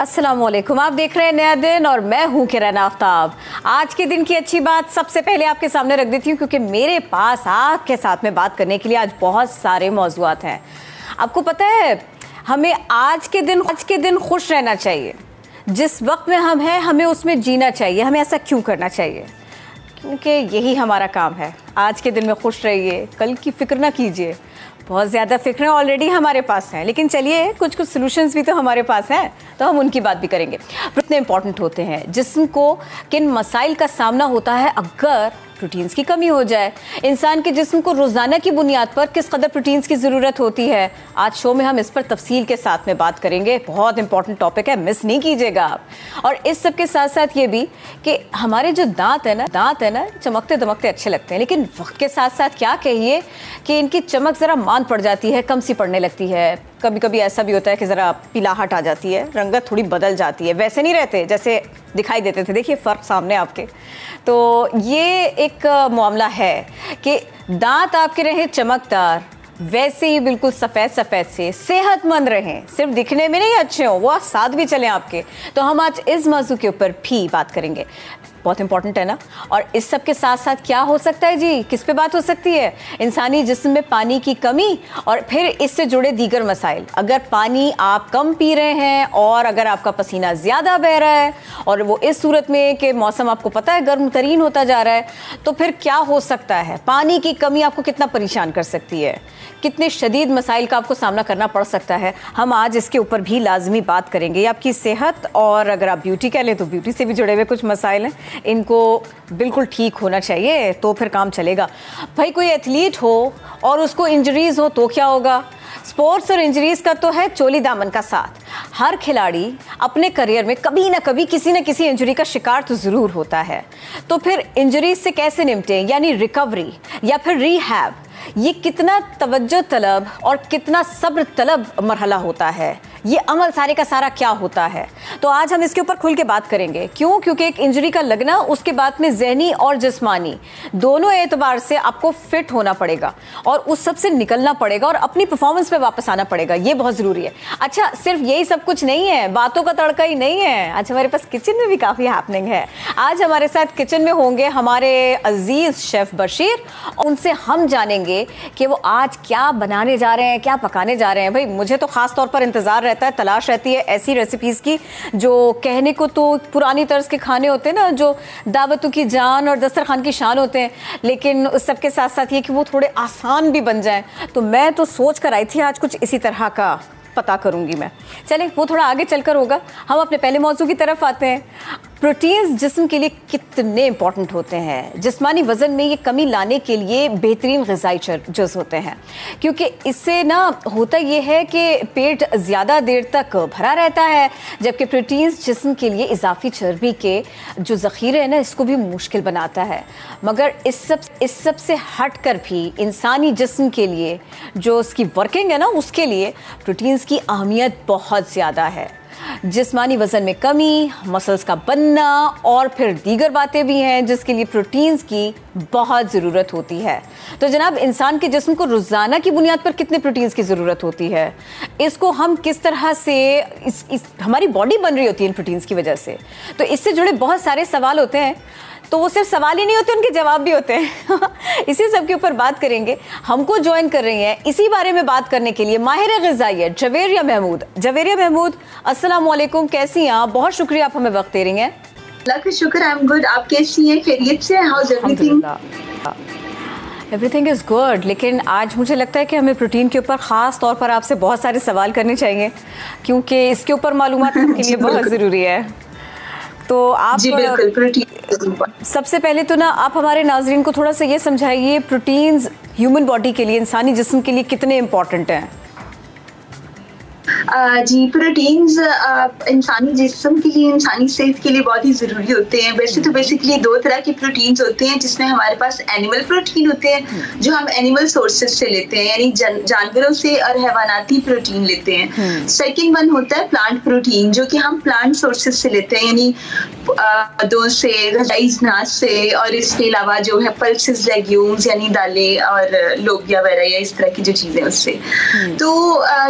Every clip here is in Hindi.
असलम आप देख रहे हैं नया दिन और मैं हूँ किरण आफ्ताब। आज के दिन की अच्छी बात सबसे पहले आपके सामने रख देती हूँ, क्योंकि मेरे पास आपके साथ में बात करने के लिए आज बहुत सारे मौजूद हैं। आपको पता है, हमें आज के दिन, आज के दिन खुश रहना चाहिए। जिस वक्त में हम हैं, हमें उसमें जीना चाहिए। हमें ऐसा क्यों करना चाहिए? क्योंकि यही हमारा काम है। आज के दिन में खुश रहिए, कल की फ़िक्र ना कीजिए। बहुत ज़्यादा फिक्रें ऑलरेडी हमारे पास हैं, लेकिन चलिए कुछ कुछ सोल्यूशंस भी तो हमारे पास हैं तो हम उनकी बात भी करेंगे। इतने इंपॉर्टेंट होते हैं जिसम को किन मसाइल का सामना होता है अगर प्रोटीन्स की कमी हो जाए। इंसान के जिस्म को रोज़ाना की बुनियाद पर किस कदर प्रोटीन्स की ज़रूरत होती है? आज शो में हम इस पर तफसील के साथ में बात करेंगे। बहुत इंपॉर्टेंट टॉपिक है मिस नहीं कीजिएगा आप। और इस सब के साथ साथ ये भी कि हमारे जो दांत है ना, दांत है ना, चमकते दमकते अच्छे लगते हैं। लेकिन वक्त के साथ साथ क्या कहिए कि इनकी चमक ज़रा मान पड़ जाती है, कम सी पड़ने लगती है। कभी कभी ऐसा भी होता है कि ज़रा पिलाहट आ जाती है, रंगत थोड़ी बदल जाती है। वैसे नहीं रहते, जैसे दिखाई देते थे। देखिए, फ़र्क सामने आपके। तो ये एक मामला है कि दांत आपके रहे चमकदार, वैसे ही बिल्कुल सफ़ेद सफ़ेद से, सेहतमंद रहें। सिर्फ़ दिखने में नहीं अच्छे हों, वो साथ भी चलें आपके। तो हम आज इस मौजू के ऊपर भी बात करेंगे। बहुत इंपॉर्टेंट है ना? और इस सब के साथ साथ क्या हो सकता है जी? किस पे बात हो सकती है? इंसानी जिस्म में पानी की कमी और फिर इससे जुड़े दीगर मसाइल। अगर पानी आप कम पी रहे हैं और अगर आपका पसीना ज़्यादा बह रहा है और वो इस सूरत में कि मौसम आपको पता है गर्म तरीन होता जा रहा है तो फिर क्या हो सकता है? पानी की कमी आपको कितना परेशान कर सकती है? कितने शदीद मसाइल का आपको सामना करना पड़ सकता है? हम आज इसके ऊपर भी लाजमी बात करेंगे। आपकी सेहत और अगर आप ब्यूटी कह लें तो ब्यूटी से भी जुड़े हुए कुछ मसाइल हैं। इनको बिल्कुल ठीक होना चाहिए तो फिर काम चलेगा। भाई कोई एथलीट हो और उसको इंजरीज हो तो क्या होगा? स्पोर्ट्स और इंजरीज का तो है चोली दामन का साथ। हर खिलाड़ी अपने करियर में कभी ना कभी किसी न किसी इंजरी का शिकार तो ज़रूर होता है। तो फिर इंजरीज से कैसे निपटे? यानी रिकवरी या फिर रीहैब ये कितना तवज्जो तलब और कितना सब्र तलब मरहला होता है? ये अमल सारे का सारा क्या होता है? तो आज हम इसके ऊपर खुल के बात करेंगे। क्यों? क्योंकि एक इंजरी का लगना, उसके बाद में जहनी और जिस्मानी, दोनों एतबार से आपको फिट होना पड़ेगा और उस सबसे निकलना पड़ेगा और अपनी परफॉर्मेंस पे वापस आना पड़ेगा, ये बहुत ज़रूरी है। अच्छा सिर्फ़ यही सब कुछ नहीं है, बातों का तड़का ही नहीं है। अच्छा हमारे पास किचन में भी काफ़ी हैपनिंग है। आज हमारे साथ किचन में होंगे हमारे अज़ीज़ शेफ़ बशीर। उनसे हम जानेंगे कि वो आज क्या बनाने जा रहे हैं, क्या पकाने जा रहे हैं। भाई, मुझे तो ख़ास तौर पर इंतज़ार रहता है, तलाश रहती है ऐसी रेसिपीज़ की, जो कहने को तो पुरानी तर्ज के खाने होते हैं ना, जो दावतों की जान और दस्तरखान की शान होते हैं। लेकिन उस सब के साथ साथ ये कि वो थोड़े आसान भी बन जाएँ। तो मैं तो सोच कर आई थी आज कुछ इसी तरह का पता करूँगी मैं। चलें, वो थोड़ा आगे चलकर होगा। हम अपने पहले मौजू की तरफ़ आते हैं। प्रोटीन्स जिस्म के लिए कितने इंपॉर्टेंट होते हैं? जिस्मानी वज़न में ये कमी लाने के लिए बेहतरीन गजाई जुज होते हैं। क्योंकि इससे ना होता ये है कि पेट ज़्यादा देर तक भरा रहता है, जबकि प्रोटीन्स जिस्म के लिए इजाफी चर्बी के जो ज़ख़ीरे हैं ना, इसको भी मुश्किल बनाता है। मगर इस सब इस सबसे हट कर भी इंसानी जिस्म के लिए जो उसकी वर्किंग है ना, उसके लिए प्रोटीन्स की अहमियत बहुत ज़्यादा है। जिस्मानी वज़न में कमी मसल्स का बनना और फिर दीगर बातें भी हैं जिसके लिए प्रोटीन्स की बहुत ज़रूरत होती है। तो जनाब इंसान के जिस्म को रोज़ाना की बुनियाद पर कितने प्रोटीन्स की ज़रूरत होती है? इसको हम किस तरह से इस, इस हमारी बॉडी बन रही होती है इन प्रोटीन्स की वजह से? तो इससे जुड़े बहुत सारे सवाल होते हैं। तो वो सिर्फ़ सवाल ही नहीं होते उनके जवाब भी होते हैं। इसी सब के ऊपर बात करेंगे। हमको ज्वाइन कर रही हैं इसी बारे में बात करने के लिए माहिर गजाइयत जवेरिया महमूद। जवेरिया महमूद वालेकुम कैसी हैं आप? बहुत शुक्रिया आप हमें वक्त दे रही हैं। अल्लाह का शुक्र आई एम गुड आप कैसी हैं? खैरियत से how's everything everything is good लेकिन आज मुझे लगता है कि हमें प्रोटीन के ऊपर ख़ास तौर पर आपसे बहुत सारे सवाल करने चाहिए क्योंकि इसके ऊपर मालूम के लिए बहुत ज़रूरी है। तो आप जी सबसे पहले तो ना आप हमारे नाजरीन को थोड़ा सा ये समझाइए प्रोटीन्स ह्यूमन बॉडी के लिए इंसानी जिस्म के लिए कितने इम्पोर्टेंट हैं? जी प्रोटीन्स इंसानी जिसम के लिए इंसानी सेहत के लिए बहुत ही ज़रूरी होते हैं। वैसे तो बेसिकली दो तरह के प्रोटीन्स होते हैं जिसमें हमारे पास एनिमल प्रोटीन होते हैं जो हम एनिमल सोर्सेज से लेते हैं यानी जानवरों से और हैवानाती प्रोटीन लेते हैं। सेकेंड वन होता है प्लांट प्रोटीन जो कि हम प्लांट सोर्सेज से लेते हैं यानी पौधों से राइस नाच से और इसके अलावा जो है पल्सेस लेग्यूम्स यानी दालें और लोबिया वगैरह या इस तरह की जो चीज़ें उससे। तो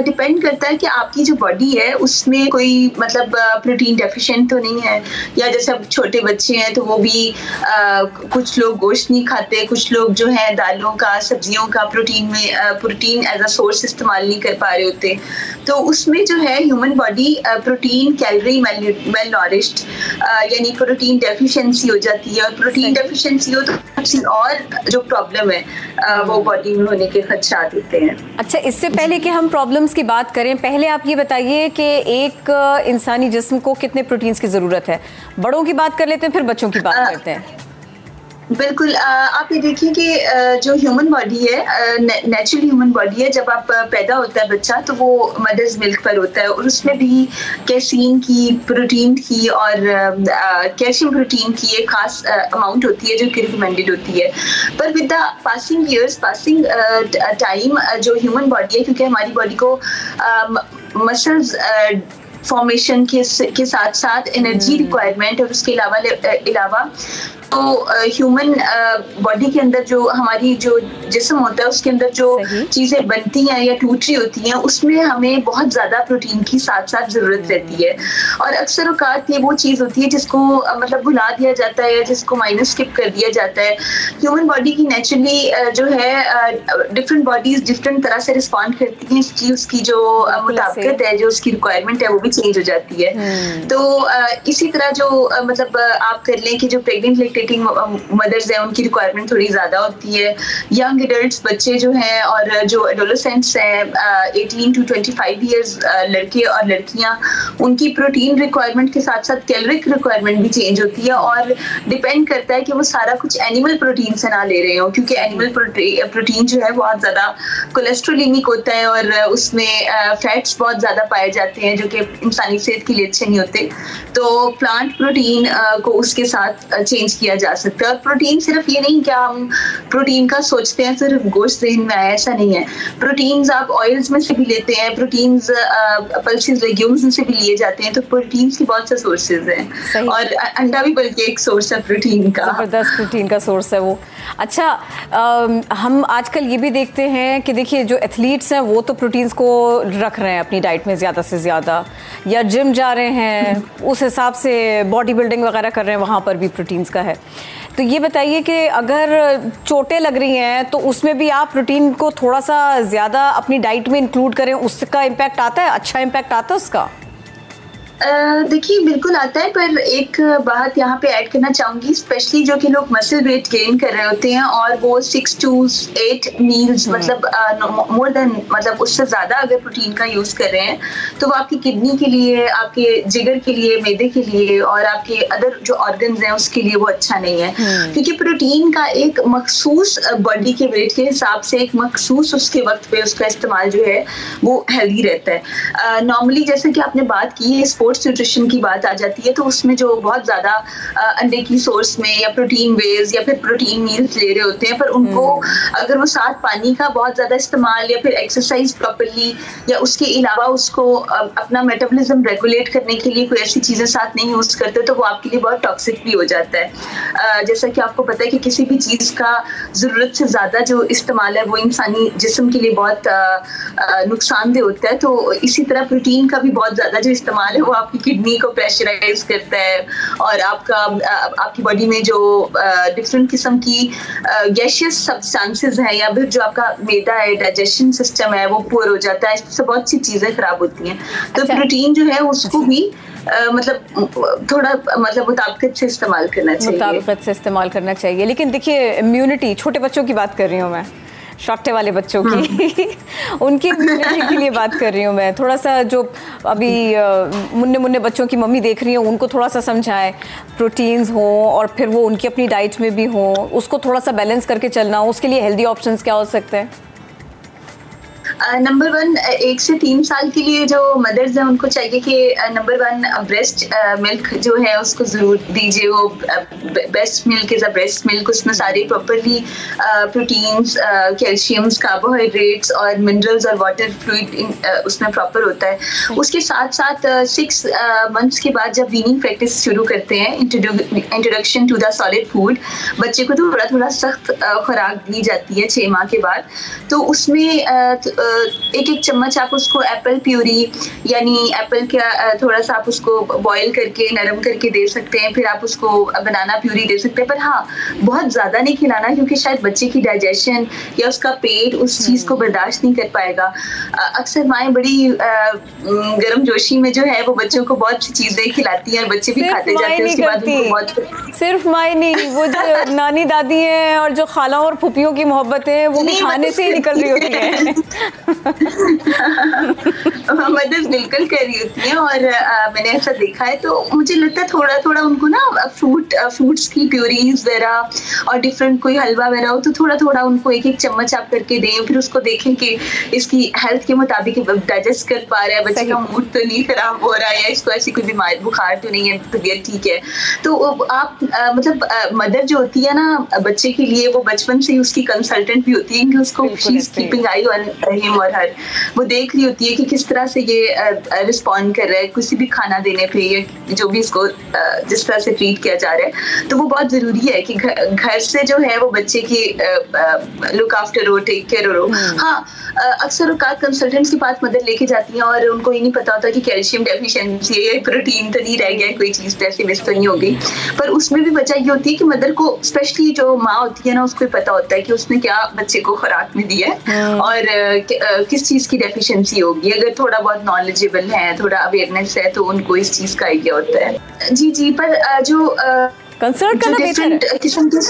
डिपेंड करता है कि आपकी जो बॉडी है उसमें कोई मतलब प्रोटीन डेफिशिएंट तो नहीं है? या जैसे अब छोटे बच्चे हैं तो वो भी आ, कुछ लोग गोश्त नहीं खाते कुछ लोग जो है दालों का सब्जियों का प्रोटीन में प्रोटीन एज अ सोर्स इस्तेमाल नहीं कर पा रहे होते। तो उसमें जो है human body protein calorie well nourished यानी प्रोटीन डेफिशिएंसी हो जाती है। और प्रोटीन डेफिशिएंसी हो तो किसी और जो प्रॉब्लम है वो बॉडी में होने के खदशात होते हैं। अच्छा इससे पहले कि हम प्रॉब्लम्स की बात करें पहले आप ये बताइए कि एक इंसानी जिस्म को कितने प्रोटीन्स की ज़रूरत है? बड़ों की बात कर लेते हैं फिर बच्चों की बात करते हैं। बिल्कुल आप ये देखिए कि जो ह्यूमन बॉडी है नेचुरल ह्यूमन बॉडी है जब आप पैदा होता है बच्चा तो वो मदर्स मिल्क पर होता है और उसमें भी कैसीन की प्रोटीन की और कैल्शियम प्रोटीन की एक खास अमाउंट होती है जो कि रिकमेंडेड होती है। पर with the passing years passing time जो ह्यूमन बॉडी है क्योंकि हमारी बॉडी को मसल्स फॉर्मेशन के के साथ साथ एनर्जी रिक्वायरमेंट और उसके अलावा अलावा तो ह्यूमन बॉडी के अंदर जो हमारी जो जिसम होता है उसके अंदर जो चीज़ें बनती हैं या टूट रही होती हैं उसमें हमें बहुत ज़्यादा प्रोटीन की साथ साथ ज़रूरत रहती है। और अक्सर अवकात ये वो चीज़ होती है जिसको मतलब भुला दिया जाता है या जिसको माइनस स्किप कर दिया जाता है। ह्यूमन बॉडी की नेचुरली जो है डिफरेंट बॉडीज डिफरेंट तरह से रिस्पॉन्ड करती हैं इसकी उसकी जो मुताबिकत है जो उसकी रिक्वायरमेंट है वो भी चेंज हो जाती है। हम्म। तो इसी तरह जो मतलब आप कर लें कि जो प्रेगनेंट लेक्टेटिंग मदर्स हैं, उनकी रिक्वायरमेंट थोड़ी ज़्यादा होती है। यंग एडल्ट बच्चे जो हैं और जो एडोलोसेंट्स हैं eighteen to twenty five years लड़के और लड़कियाँ, उनकी प्रोटीन रिक्वायरमेंट के साथ साथ कैलोरिक रिक्वायरमेंट भी चेंज होती है और डिपेंड करता है कि वो सारा कुछ एनिमल प्रोटीन से ना ले रहे हो, क्योंकि एनिमल प्रोटीन जो है बहुत ज़्यादा कोलेस्ट्रोलिनिक होता है और उसमें फैट्स बहुत ज़्यादा पाए जाते हैं, जो कि इंसानी सेहत के लिए अच्छे नहीं होते। तो प्लांट प्रोटीन को उसके साथ चेंज किया जा सकता है। और प्रोटीन सिर्फ़ ये नहीं क्या हम प्रोटीन का सोचते हैं सिर्फ़ गोश्त जहन में आया ऐसा नहीं है। प्रोटीन्स आप ऑयल्स में से भी लेते हैं प्रोटीन्स पल्सिस लेग्यूम्स में से भी लिए जाते हैं तो प्रोटीन्स की बहुत से सोर्सेज हैं। और अंडा भी बल्कि एक सोर्स है प्रोटीन का। ज़बरदस्त प्रोटीन का सोर्स है वो। अच्छा आ, हम आजकल ये भी देखते हैं कि देखिए जो एथलीट्स हैं वो तो प्रोटीन्स को रख रहे हैं अपनी डाइट में ज़्यादा से ज़्यादा। या जिम जा रहे हैं उस हिसाब से बॉडी बिल्डिंग वगैरह कर रहे हैं वहाँ पर भी प्रोटीन्स का है। तो ये बताइए कि अगर चोटें लग रही हैं तो उसमें भी आप प्रोटीन को थोड़ा सा ज़्यादा अपनी डाइट में इंक्लूड करें, उसका इम्पैक्ट आता है? अच्छा इम्पैक्ट आता है उसका? देखिए बिल्कुल आता है पर एक बात यहाँ पे ऐड करना चाहूँगी स्पेशली जो कि लोग मसल वेट गेन कर रहे होते हैं और वो सिक्स टू एट मील्स मतलब मोर देन मतलब उससे ज़्यादा अगर प्रोटीन का यूज़ कर रहे हैं तो वो आपकी किडनी के लिए आपके जिगर के लिए मैदे के लिए और आपके अदर जो ऑर्गन हैं उसके लिए वो अच्छा नहीं है। हम्म। क्योंकि प्रोटीन का एक मखसूस बॉडी के वेट के हिसाब से एक मखसूस उसके वक्त पे उसका इस्तेमाल जो है वो हेल्दी रहता है। नॉर्मली जैसे कि आपने बात की है स्पोर्ट्स न्यूट्रिशन की बात आ जाती है तो उसमें जो बहुत ज़्यादा अंडे की सोर्स में या प्रोटीन वेज या फिर प्रोटीन मील्स ले रहे होते हैं पर उनको हम्म। अगर वो साथ पानी का बहुत ज़्यादा इस्तेमाल या फिर एक्सरसाइज प्रॉपरली या उसके अलावा उसको अपना मेटाबॉलिज्म रेगुलेट करने के लिए कोई ऐसी चीज़ें साथ नहीं यूज़ करते तो वो आपके लिए बहुत टॉक्सिक भी हो जाता है जैसा कि आपको पता है कि किसी भी चीज़ का ज़रूरत से ज़्यादा जो इस्तेमाल है वो इंसानी जिसम के लिए बहुत नुकसानदेह होता है तो इसी तरह प्रोटीन का भी बहुत ज़्यादा जो इस्तेमाल है वो आपकी किडनी को प्रेशराइज करता है और आपका आपकी बॉडी में जो डिफरेंट किस्म की गैशियस सब्सटेंसेस हैं या फिर जो आपका मैदा है डाइजेशन सिस्टम है वो पुअर हो जाता है इससे बहुत सी चीज़ें खराब होती हैं। तो अच्छा। प्रोटीन जो है उसको भी आ, मतलब थोड़ा मतलब मुताबिकत से इस्तेमाल करना चाहिए। मुताबिकत से इस्तेमाल करना चाहिए। लेकिन देखिए इम्यूनिटी छोटे बच्चों की बात कर रही हूँ मैं। शॉर्टे वाले बच्चों की। हाँ। उनकी इम्यूनिटी के लिए बात कर रही हूँ मैं। थोड़ा सा जो अभी मुन्ने मुन्ने बच्चों की मम्मी देख रही हूँ उनको थोड़ा सा समझाएँ। प्रोटीन्स हो और फिर वो उनकी अपनी डाइट में भी हो उसको थोड़ा सा बैलेंस करके चलना हो उसके लिए हेल्दी ऑप्शंस क्या हो सकते हैं? नंबर वन एक से तीन साल के लिए जो मदर्स हैं उनको चाहिए कि नंबर वन ब्रेस्ट मिल्क जो है उसको ज़रूर दीजिए। वो best milk is a breast milk उसमें सारे प्रॉपरली प्रोटीन्स कैल्शियम्स कार्बोहाइड्रेट्स और मिनरल्स और वाटर फ्लूड उसमें प्रॉपर होता है। उसके साथ साथ सिक्स मंथ्स के बाद जब वीनिंग प्रैक्टिस शुरू करते हैं introduction to the solid food बच्चे को तो थोड़ा थोड़ा सख्त खुराक दी जाती है छः माह के बाद। तो उसमें एक एक चम्मच आप उसको एप्पल प्यूरी यानी एप्पल का थोड़ा सा आप उसको बॉईल करके नरम करके दे सकते हैं फिर आप उसको बनाना प्यूरी दे सकते हैं। पर हाँ बहुत ज़्यादा नहीं खिलाना क्योंकि शायद बच्चे की डाइजेशन या उसका पेट उस चीज़ को बर्दाश्त नहीं कर पाएगा। अक्सर माएँ बड़ी गर्म जोशी में जो है वो बच्चों को बहुत सी चीज़ें खिलाती हैं बच्चे भी खाते जाते हैं उसके बाद उनको बहुत सिर्फ़ माए नहीं वो जो नानी दादी हैं और जो खाला और फुपियों की मोहब्बत है वो भी खाने से ही निकल रही होती है। मदद बिल्कुल कर रही होती है और आ, मैंने ऐसा देखा है तो मुझे लगता है थोड़ा थोड़ा उनको ना फ्रूट फ्रूट्स की प्योरीज वगैरह और डिफरेंट कोई हलवा वगैरह हो तो थोड़ा थोड़ा उनको एक एक चम्मच आप करके दें फिर उसको देखें कि इसकी हेल्थ के मुताबिक डाइजेस्ट कर पा रहा है बच्चे का मूड तो नहीं खराब हो रहा है या इसको ऐसी कोई बीमारी बुखार तो नहीं है तबीयत ठीक है। तो आप आ, मतलब मदर जो होती है ना बच्चे के लिए वो बचपन से ही उसकी कंसल्टेंट भी होती है कि उसको she is keeping eye on him और हर वो देख रही होती है कि किस तरह से ये रिस्पॉन्ड कर रहा है किसी भी खाना देने पे या जो भी इसको जिस तरह से ट्रीट किया जा रहा है तो वो बहुत ज़रूरी है कि घर से जो है वो बच्चे की लुक आफ्टर हो टेक केयर हो। हम्म। हाँ अक्सर औकात कंसल्टेंट्स के पास मदद लेके जाती हैं और उनको ये नहीं पता होता कि कैल्शियम डेफिशिएंसी है या प्रोटीन तो नहीं रह गया कोई चीज़ तो ऐसी मिस तो नहीं हो गई। पर उसमें भी वजह ये होती है कि मदर को स्पेशली जो माँ होती है ना उसको पता होता है कि उसने क्या बच्चे को खुराक में दिया है। और किस चीज़ की डेफिशिएंसी होगी? अगर थोड़ा बहुत नॉलेजेबल है थोड़ा अवेयरनेस है तो उनको इस चीज़ का आइडिया होता है। जी जी पर जो कंसर्ट करना डिफरेंट किस्म के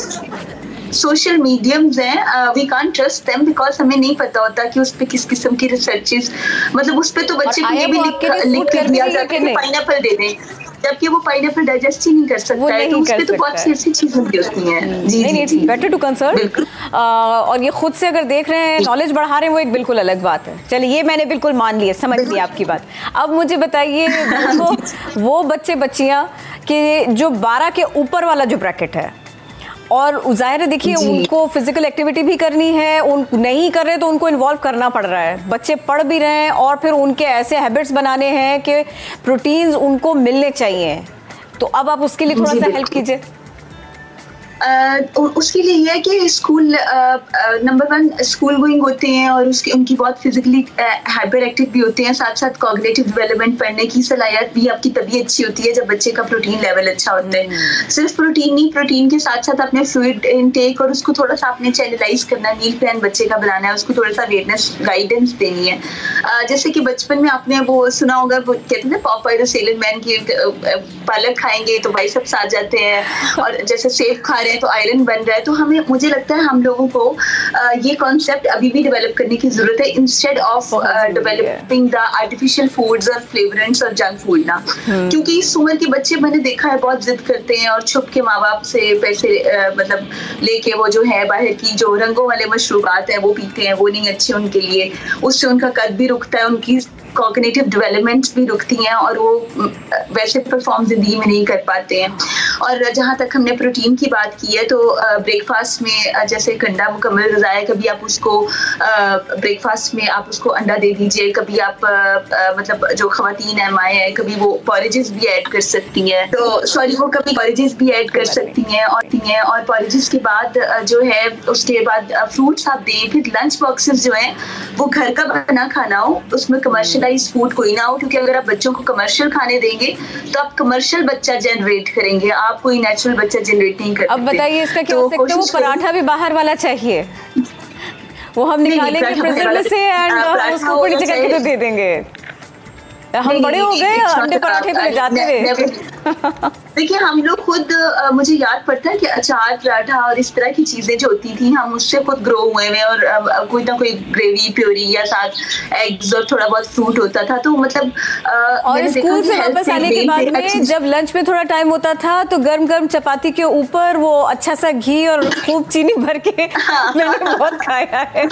सोशल मीडियम्स हैं we can trust them because हमें नहीं पता होता कि उस पर किस किस्म की रिसर्चेस मतलब उस पर तो बच्चे को ये भी लिख कर दिया जाता है पाइनएप्पल दे दें। जबकि वो पाइनएप्पल डाइजेस्ट ही नहीं कर सकता वो है तो उसमें तो बहुत सी ऐसी चीज़ें भी होती हैं। हम्म। जी नहीं इट्स बेटर टू कंसर्न और ये खुद से अगर देख रहे हैं नॉलेज बढ़ा रहे हैं वो एक बिल्कुल अलग बात है। चलिए ये मैंने बिल्कुल मान लिया समझ लिया आपकी बात। अब मुझे बताइए वो वो बच्चे बच्चियाँ कि जो 12 के ऊपर वाला जो ब्रैकेट है और ज़ाहिर है देखिए उनको फ़िज़िकल एक्टिविटी भी करनी है उन नहीं कर रहे तो उनको इन्वॉल्व करना पड़ रहा है। बच्चे पढ़ भी रहे हैं और फिर उनके ऐसे हैबिट्स बनाने हैं कि प्रोटीन्स उनको मिलने चाहिए। तो अब आप उसके लिए थोड़ा सा हेल्प कीजिए। उसके लिए यह है कि school number one school going होते हैं और उसकी उनकी बहुत फिजिकली हाइपर एक्टिव भी होते हैं। साथ साथ कॉग्नेटिव डेवलपमेंट पढ़ने की सलाहियत भी आपकी तभी अच्छी होती है जब बच्चे का प्रोटीन लेवल अच्छा होता है। हम्म। सिर्फ़ प्रोटीन नहीं प्रोटीन के साथ साथ अपने फ्लूड इनटेक और उसको थोड़ा सा आपने चैनलाइज करना मील प्लान बच्चे का बनाना है उसको थोड़ा सा अवेयरनेस गाइडेंस देनी है। जैसे कि बचपन में आपने वो सुना होगा वो कहते हैं पॉप सेलन मैन की पालक खाएँगे तो भाई सब साथ जाते हैं और जैसे सेब खा रहे हैं तो आयरन बन रहा है तो हमें मुझे लगता है हम लोगों को ये कॉन्सेप्ट अभी भी डेवलप करने की ज़रूरत है instead of developing the artificial foods और फ्लेवरेंट्स और जंक फ़ूड ना। हम्म। क्योंकि इस उम्र के बच्चे मैंने देखा है बहुत जिद करते हैं और छुप के माँ बाप से पैसे मतलब लेके वो जो है बाहर की जो रंगों वाले मशरूबात हैं वो पीते हैं वो नहीं अच्छे उनके लिए। उससे उनका कद भी रुकता है उनकी कॉग्नेटिव डेवलपमेंट्स भी रुकती हैं और वो वैसे परफॉर्म ज़िंदगी में नहीं कर पाते हैं। और जहाँ तक हमने प्रोटीन की बात की है तो ब्रेकफास्ट में जैसे अंडा मुकम्मल गज़ा है, कभी आप उसको ब्रेकफास्ट में आप उसको अंडा दे दीजिए, कभी आप मतलब जो खातन है, माए हैं, कभी वो पॉरेजेस भी ऐड कर सकती हैं। तो सॉरी वो कभी पॉरेजेस भी ऐड कर सकती हैं और हैं, और पॉरेजेस के बाद जो है, उसके बाद फ्रूट्स आप दें, फिर लंच बॉक्सेस जो हैं, वो घर का बना खाना हो, उसमें कमर्शलाइज फ़ूड कोई ना हो, क्योंकि अगर आप बच्चों को कमर्शियल खाने देंगे तो आप कमर्शियल बच्चा जनरेट करेंगे, आप कोई नेचुरल बच्चा जनरेट नहीं कर अब बताइए इसका क्या तो हो सकता है? वो पराठा भी बाहर वाला चाहिए। वो हम निकालेंगे फ्रीजर में से एंड उसको पूरी जगह के तो दे देंगे। हम बड़े हो गए अंडे पराठे तो ले जाते थे देखिए हम लोग खुद आ, मुझे याद पड़ता है कि अचार पराठा और इस तरह की चीज़ें जो होती थी हम उससे खुद ग्रो हुए हैं और आ, कोई ना कोई ग्रेवी प्योरी या साथ एग्स और थोड़ा बहुत फ्रूट होता था। तो मतलब आ, और स्कूल से वापस आने के बाद में जब लंच में थोड़ा टाइम होता था तो गर्म गर्म चपाती के ऊपर वो अच्छा सा घी और खूब चीनी भर के हाँ, मैंने बहुत खाया है।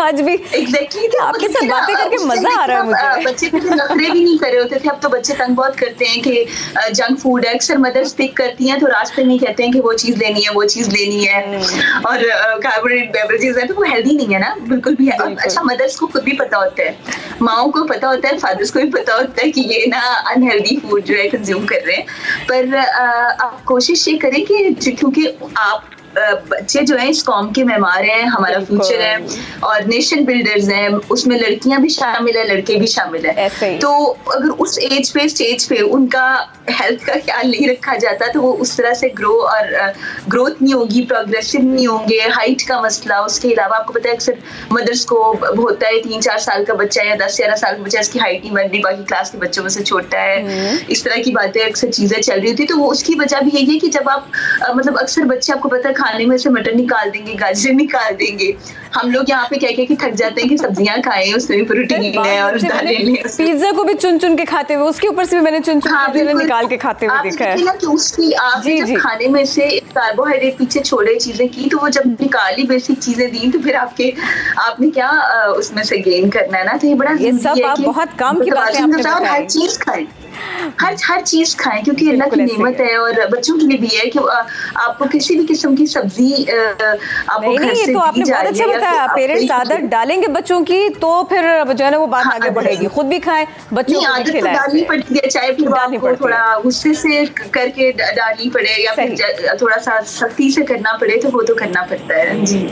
आज भी एग्जैक्टली तो आपके साथ बातें करके मज़ा आ रहा है मुझे। बच्चे नखरे भी नहीं कर रहे होते थे। अब तो बच्चे तंग बहुत करते हैं कि जंक फ़ूड है। अक्सर मदर्स पिक करती हैं तो रास्ते में कहते हैं कि वो चीज़ लेनी है वो चीज़ लेनी है। हम्म। और कार्बोनेटेड बेवरेजेस है तो वो हेल्दी नहीं है ना। बिल्कुल भी है। अच्छा मदर्स को खुद भी पता होता है। माओ को पता होता है फादर्स को भी पता होता है कि ये ना अनहेल्दी फ़ूड जो है कंज्यूम कर रहे हैं। पर आप कोशिश ये करें कि क्योंकि आप बच्चे जो है इस कॉम के मेहमान हैं हमारा फ्यूचर है और नेशन बिल्डर्स हैं उसमें लड़कियाँ भी शामिल है लड़के भी शामिल है। तो अगर उस एज पे स्टेज पे उनका हेल्थ का ख्याल नहीं रखा जाता तो वो उस तरह से ग्रो और ग्रोथ नहीं होगी प्रोग्रेसिव नहीं होंगे हाइट का मसला उसके अलावा आपको पता है अक्सर मदर्स को होता है तीन चार साल का बच्चा या दस ग्यारह साल का बच्चा इसकी हाइट नहीं बन रही बाकी क्लास के बच्चों में से छोटा है। हम्म। इस तरह की बातें अक्सर चीज़ें चल रही होती तो वो उसकी वजह भी यही है कि जब आप मतलब अक्सर बच्चे आपको पता है खाने में से मटर निकाल देंगे गाजर निकाल देंगे। हम लोग यहाँ पे कह के थक जाते हैं कि सब्ज़ियाँ खाएँ उसमें प्रोटीन है और पिज्जा को भी चुन चुन के खाते हुए उसके ऊपर से भी मैंने चुन चुन हाँ, निकाल के खाते हुए देखा है। कि उसकी आप खाने में से कार्बोहाइड्रेट पीछे छोड़े चीज़ें की तो वो जब निकाली बेसिक चीज़ें दी तो फिर आपके आपने क्या उसमें से गेन करना है ना? तो ये बड़ा ये सब आप बहुत कम की बात है हर चीज़ खाएँ। हर हर चीज़ खाएँ क्योंकि अल्लाह की नेमत है और बच्चों के लिए भी है कि आपको किसी भी किस्म की सब्ज़ी आपको नहीं, नहीं, तो आपने बहुत अच्छा बताया। पेरेंट्स आदत डालेंगे बच्चों की तो फिर जो है ना वो बात हाँ, आगे बढ़ेगी। खुद भी खाएँ बच्चों को आदत तो डालनी पड़ती है चाहे फिर आपको थोड़ा गुस्से से करके डालनी पड़े या फिर थोड़ा सा सख्ती से करना पड़े तो वो तो करना पड़ता है। जी।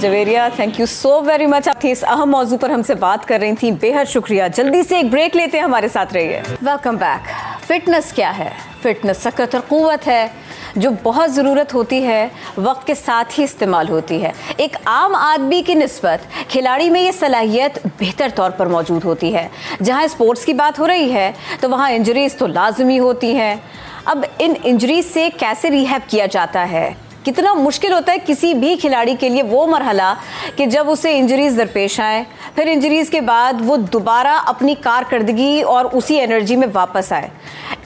Javeria thank you so very much आप इस अहम मौजू पर हमसे बात कर रही थी। बेहद शुक्रिया। जल्दी से एक ब्रेक लेते हैं, हमारे साथ रहिए। वेलकम बैक फिटनेस क्या है? फिटनेस सकत और क़वत है, जो बहुत ज़रूरत होती है, वक्त के साथ ही इस्तेमाल होती है। एक आम आदमी की नस्बत, खिलाड़ी में ये सलाहियत बेहतर तौर पर मौजूद होती है। जहाँ स्पोर्ट्स की बात हो रही है तो वहाँ इंजरीज तो लाजमी होती हैं। अब इन इंजरीज से कैसे रिहैब किया जाता है? कितना मुश्किल होता है किसी भी खिलाड़ी के लिए वो मरहला कि जब उसे इंजरीज दरपेश आए, फिर इंजरीज के बाद वो दोबारा अपनी कारकर्दगी और उसी एनर्जी में वापस आए।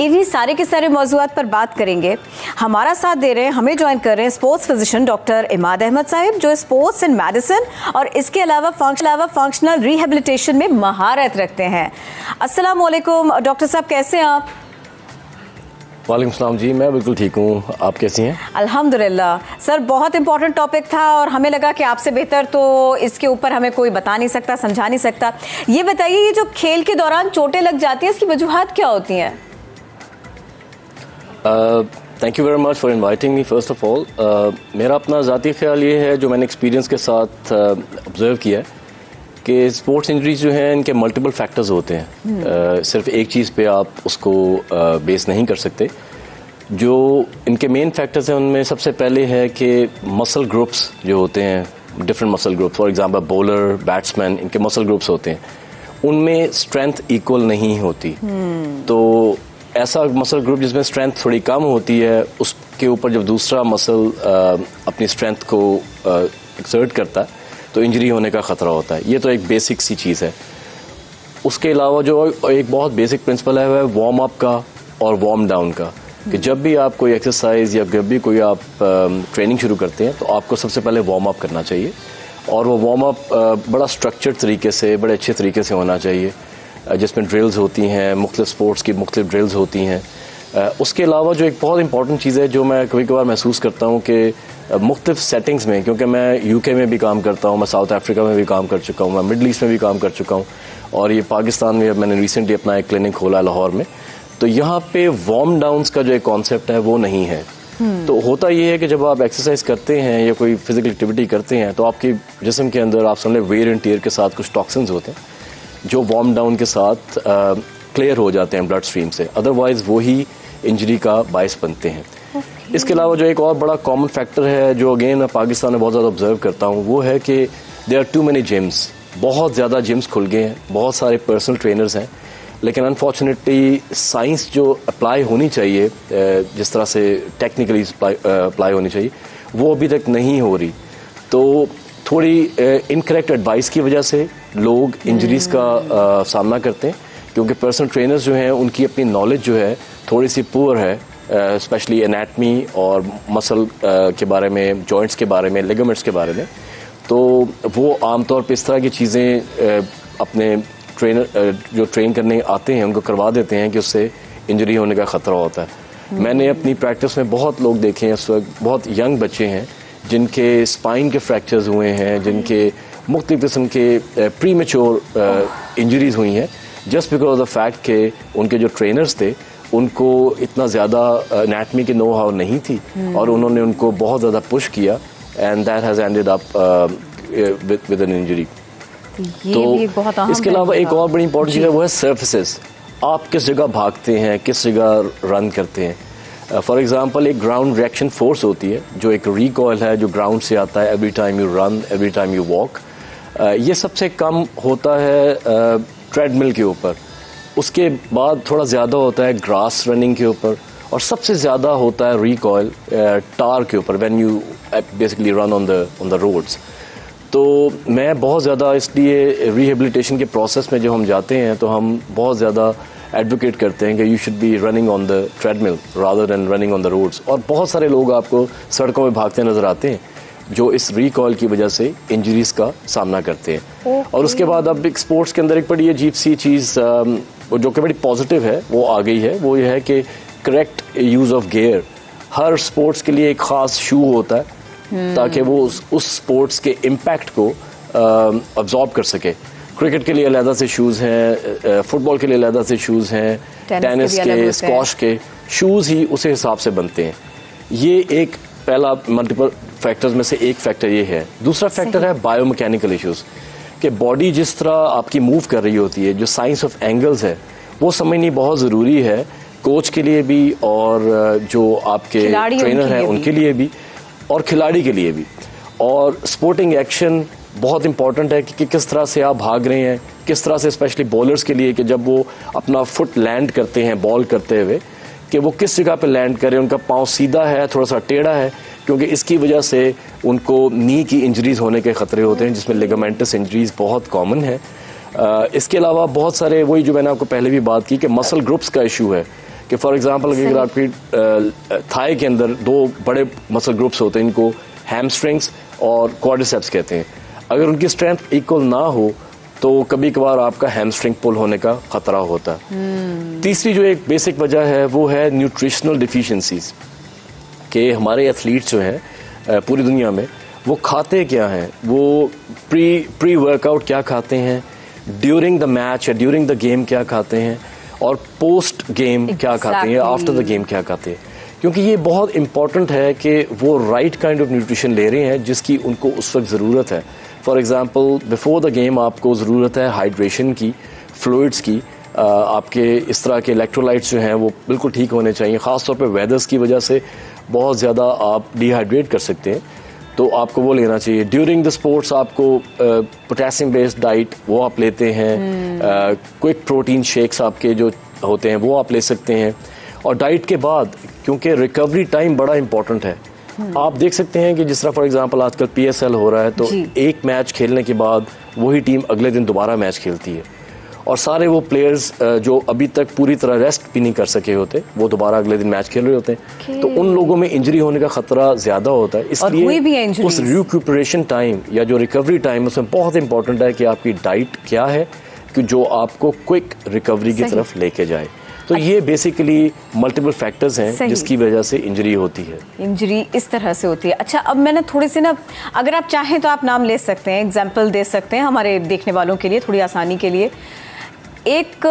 इन्हीं सारे के सारे मौजूद पर बात करेंगे। हमारा साथ दे रहे हैं, हमें ज्वाइन कर रहे हैं sports physician doctor Imad Ahmed Sahib, जो स्पोर्ट्स एंड मेडिसिन और इसके अलावा फ़ंक्शन अलावा फंक्शनल रिहेबिलिटेशन में महारत रखते हैं। अस्सलाम डॉक्टर साहब कैसे हैं आप? वालेकुम सलाम जी मैं बिल्कुल ठीक हूँ। आप कैसी हैं? अल्हम्दुलिल्लाह। सर बहुत इंपॉर्टेंट टॉपिक था और हमें लगा कि आपसे बेहतर तो इसके ऊपर हमें कोई बता नहीं सकता समझा नहीं सकता। ये बताइए ये जो खेल के दौरान चोटें लग जाती हैं इसकी वजूहत क्या होती हैं? Thank you very much for inviting me first of all मेरा अपना ज़ाती ख्याल ये है जो मैंने एक्सपीरियंस के साथ ऑब्ज़र्व uh, किया है कि स्पोर्ट्स इंजरीज जो हैं इनके मल्टीपल फैक्टर्स होते हैं। uh, सिर्फ़ एक चीज़ पे आप उसको आ, बेस नहीं कर सकते। जो इनके मेन फैक्टर्स हैं उनमें सबसे पहले है कि मसल ग्रुप्स जो होते हैं different muscle groups for example bowler batsman इनके मसल ग्रुप्स होते हैं। उनमें स्ट्रेंथ इक्वल नहीं होती। hmm. तो ऐसा मसल ग्रुप जिसमें स्ट्रेंथ थोड़ी कम होती है उसके ऊपर जब दूसरा मसल अपनी स्ट्रेंथ को एक्सर्ट करता है तो इंजरी होने का ख़तरा होता है। ये तो एक बेसिक सी चीज़ है। उसके अलावा जो एक बहुत बेसिक प्रिंसिपल है, वह वार्म अप का और वार्म डाउन का। कि जब भी आप कोई एक्सरसाइज या जब भी कोई आप ट्रेनिंग शुरू करते हैं तो आपको सबसे पहले वार्म अप करना चाहिए। और वो वार्म अप बड़ा स्ट्रक्चर्ड तरीके से, बड़े अच्छे तरीके से होना चाहिए। जिसमें ड्रिल्स होती हैं मुख्तु स्पोर्ट्स की मुख्तु ड्रिल्स होती हैं। उसके अलावा जो एक बहुत इंपॉर्टेंट चीज़ है, जो मैं कभी कभार महसूस करता हूँ कि मुख्तफ सेटिंग्स में क्योंकि मैं यूके में भी काम करता हूँ मैं साउथ अफ्रीका में भी काम कर चुका हूँ मैं मिडल ईस्ट में भी काम कर चुका हूँ और ये पाकिस्तान में मैंने रिसेंटली अपना एक क्लिनिक खोला लाहौर में तो यहाँ पे वार्म डाउन्स का जो एक कॉन्सेप्ट है वो नहीं है हम्म। तो होता ये है कि जब आप एक्सरसाइज करते हैं या कोई फ़िज़िकल एक्टिविटी करते हैं तो आपके जिसम के अंदर आप समझ वेयर एंड टेयर के साथ कुछ टॉक्सिन्स होते हैं जो वार्म डाउन के साथ क्लियर हो जाते हैं ब्लड स्ट्रीम से अदरवाइज़ वही इंजरी का बायस बनते हैं. इसके अलावा जो एक और बड़ा कॉमन फैक्टर है जो अगेन मैं पाकिस्तान में बहुत ज़्यादा ऑब्ज़र्व करता हूँ वो है कि they are too many gyms बहुत ज़्यादा जिम्स खुल गए हैं बहुत सारे पर्सनल ट्रेनर्स हैं लेकिन अनफॉर्चुनेटली साइंस जो अप्लाई होनी चाहिए जिस तरह से टेक्निकली अप्लाई होनी चाहिए वो अभी तक नहीं हो रही। तो थोड़ी इनकरेक्ट एडवाइस की वजह से लोग इंजरीज का आ, सामना करते हैं क्योंकि पर्सनल ट्रेनर्स जो हैं उनकी अपनी नॉलेज जो है थोड़ी सी पुअर है स्पेशली एनाटमी और मसल के बारे में जॉइंट्स के बारे में लिगामेंट्स के बारे में। तो वो आमतौर पर इस तरह की चीज़ें अपने ट्रेनर जो ट्रेन करने आते हैं उनको करवा देते हैं कि उससे इंजरी होने का ख़तरा होता है। मैंने अपनी प्रैक्टिस में बहुत लोग देखे हैं इस वक्त बहुत यंग बच्चे हैं जिनके स्पाइन के फ्रैक्चर्स हुए हैं जिनके मुख्त किस्म के प्री मेच्योर इंजरीज हुई हैं just because of the fact के उनके जो ट्रेनर्स थे उनको इतना ज़्यादा एनाटमी की नो हाउ नहीं थी. और उन्होंने उनको बहुत ज़्यादा पुश किया and that has ended up with an injury तो इसके अलावा एक और बड़ी इंपॉर्टेंट चीज़ है वो है सर्फिसेस आप किस जगह भागते हैं किस जगह रन करते हैं? फॉर uh, एग्ज़ाम्पल एक ग्राउंड रिएक्शन फोर्स होती है जो एक रिकॉयल है जो ग्राउंड से आता है every time you run every time you walk ये सबसे कम होता है ट्रेडमिल uh, के ऊपर. उसके बाद थोड़ा ज़्यादा होता है ग्रास रनिंग के ऊपर, और सबसे ज़्यादा होता है रिकॉयल टार के ऊपर when you basically run on the on the roads तो मैं बहुत ज़्यादा इसलिए रिहेबिलिटेशन के प्रोसेस में जब हम जाते हैं तो हम बहुत ज़्यादा एडवोकेट करते हैं कि you should be running on the treadmill rather than running on the roads और बहुत सारे लोग आपको सड़कों में भागते नज़र आते हैं। जो इस रिकॉल की वजह से इंजरीज का सामना करते हैं। और उसके बाद अब एक स्पोर्ट्स के अंदर एक बड़ी अजीब सी चीज़ जो कि बड़ी पॉजिटिव है वो आ गई है। वो ये है कि करेक्ट यूज़ ऑफ़ गेयर हर स्पोर्ट्स के लिए एक ख़ास शू होता है Hmm. ताकि वो उस, उस स्पोर्ट्स के इम्पैक्ट को अब्जॉर्ब कर सके। क्रिकेट के लिए अलहदा से शूज़ हैं फुटबॉल के लिए अलहदा से शूज़ हैं टेनिस के स्कॉश के शूज़ ही उस हिसाब से बनते हैं। ये एक पहला मल्टीपल फैक्टर्स में से एक फैक्टर ये है। दूसरा फैक्टर है बायोमैकेनिकल इश्यूज़ कि बॉडी जिस तरह आपकी मूव कर रही होती है जो साइंस ऑफ़ एंगल्स है वो समझनी बहुत ज़रूरी है कोच के लिए भी और जो आपके ट्रेनर हैं उनके लिए भी। और खिलाड़ी के लिए भी। और स्पोर्टिंग एक्शन बहुत इंपॉर्टेंट है कि, कि किस तरह से आप भाग रहे हैं किस तरह से स्पेशली बॉलर्स के लिए कि जब वो अपना फुट लैंड करते हैं बॉल करते हुए कि वो किस जगह पे लैंड करें उनका पाँव सीधा है थोड़ा सा टेढ़ा है क्योंकि इसकी वजह से उनको नी की इंजरीज होने के ख़तरे होते हैं जिसमें लिगामेंटस इंजरीज बहुत कॉमन है। इसके अलावा बहुत सारे वही जो मैंने आपको पहले भी बात की कि मसल ग्रुप्स का इशू है कि फॉर एग्जांपल अगर आपकी थाई के अंदर दो बड़े मसल ग्रुप्स होते हैं इनको हैमस्ट्रिंग्स और क्वाड्रिसेप्स कहते हैं। अगर उनकी स्ट्रेंथ इक्वल ना हो तो कभी कभार आपका हैमस्ट्रिंग पुल होने का खतरा होता है। hmm. तीसरी जो एक बेसिक वजह है वो है न्यूट्रिशनल डिफिशेंसीज के हमारे एथलीट्स जो हैं पूरी दुनिया में वो खाते क्या हैं? वो प्री प्री वर्कआउट क्या खाते हैं? ड्यूरिंग द मैच या ड्यूरिंग द गेम क्या खाते हैं? और पोस्ट गेम exactly. क्या खाते हैं? आफ्टर द गेम क्या खाते हैं? क्योंकि ये बहुत इंपॉर्टेंट है कि वो राइट काइंड ऑफ़ न्यूट्रिशन ले रहे हैं जिसकी उनको उस वक्त ज़रूरत है। For example before the game आपको ज़रूरत है हाइड्रेशन की फ्लूड्स की आपके इस तरह के इलेक्ट्रोलाइट्स जो हैं वो बिल्कुल ठीक होने चाहिए। ख़ास तौर पे वेदर्स की वजह से बहुत ज़्यादा आप डिहाइड्रेट कर सकते हैं। तो आपको वो लेना चाहिए। ड्यूरिंग द स्पोर्ट्स आपको पोटेशियम बेस्ड डाइट वो आप लेते हैं। क्विक प्रोटीन शेक्स आपके जो होते हैं वो आप ले सकते हैं। और डाइट के बाद क्योंकि रिकवरी टाइम बड़ा इंपॉर्टेंट है। आप देख सकते हैं कि जिस तरह फॉर एग्जांपल आजकल पीएसएल हो रहा है तो एक मैच खेलने के बाद वही टीम अगले दिन दोबारा मैच खेलती है। और सारे वो प्लेयर्स जो अभी तक पूरी तरह रेस्ट भी नहीं कर सके होते वो दोबारा अगले दिन मैच खेल रहे होते हैं। तो उन लोगों में इंजरी होने का खतरा ज़्यादा होता है इसलिए उस रिक्यूपरेशन टाइम या जो रिकवरी टाइम उसमें बहुत इंपॉर्टेंट है कि आपकी डाइट क्या है कि जो आपको क्विक रिकवरी की तरफ़ लेके जाए। तो ये बेसिकली मल्टीपल फैक्टर्स हैं जिसकी वजह से इंजरी होती है। इंजरी इस तरह से होती है। अच्छा अब मैंने थोड़ी सी ना अगर आप चाहें तो आप नाम ले सकते हैं एग्ज़ाम्पल दे सकते हैं हमारे देखने वालों के लिए थोड़ी आसानी के लिए। एक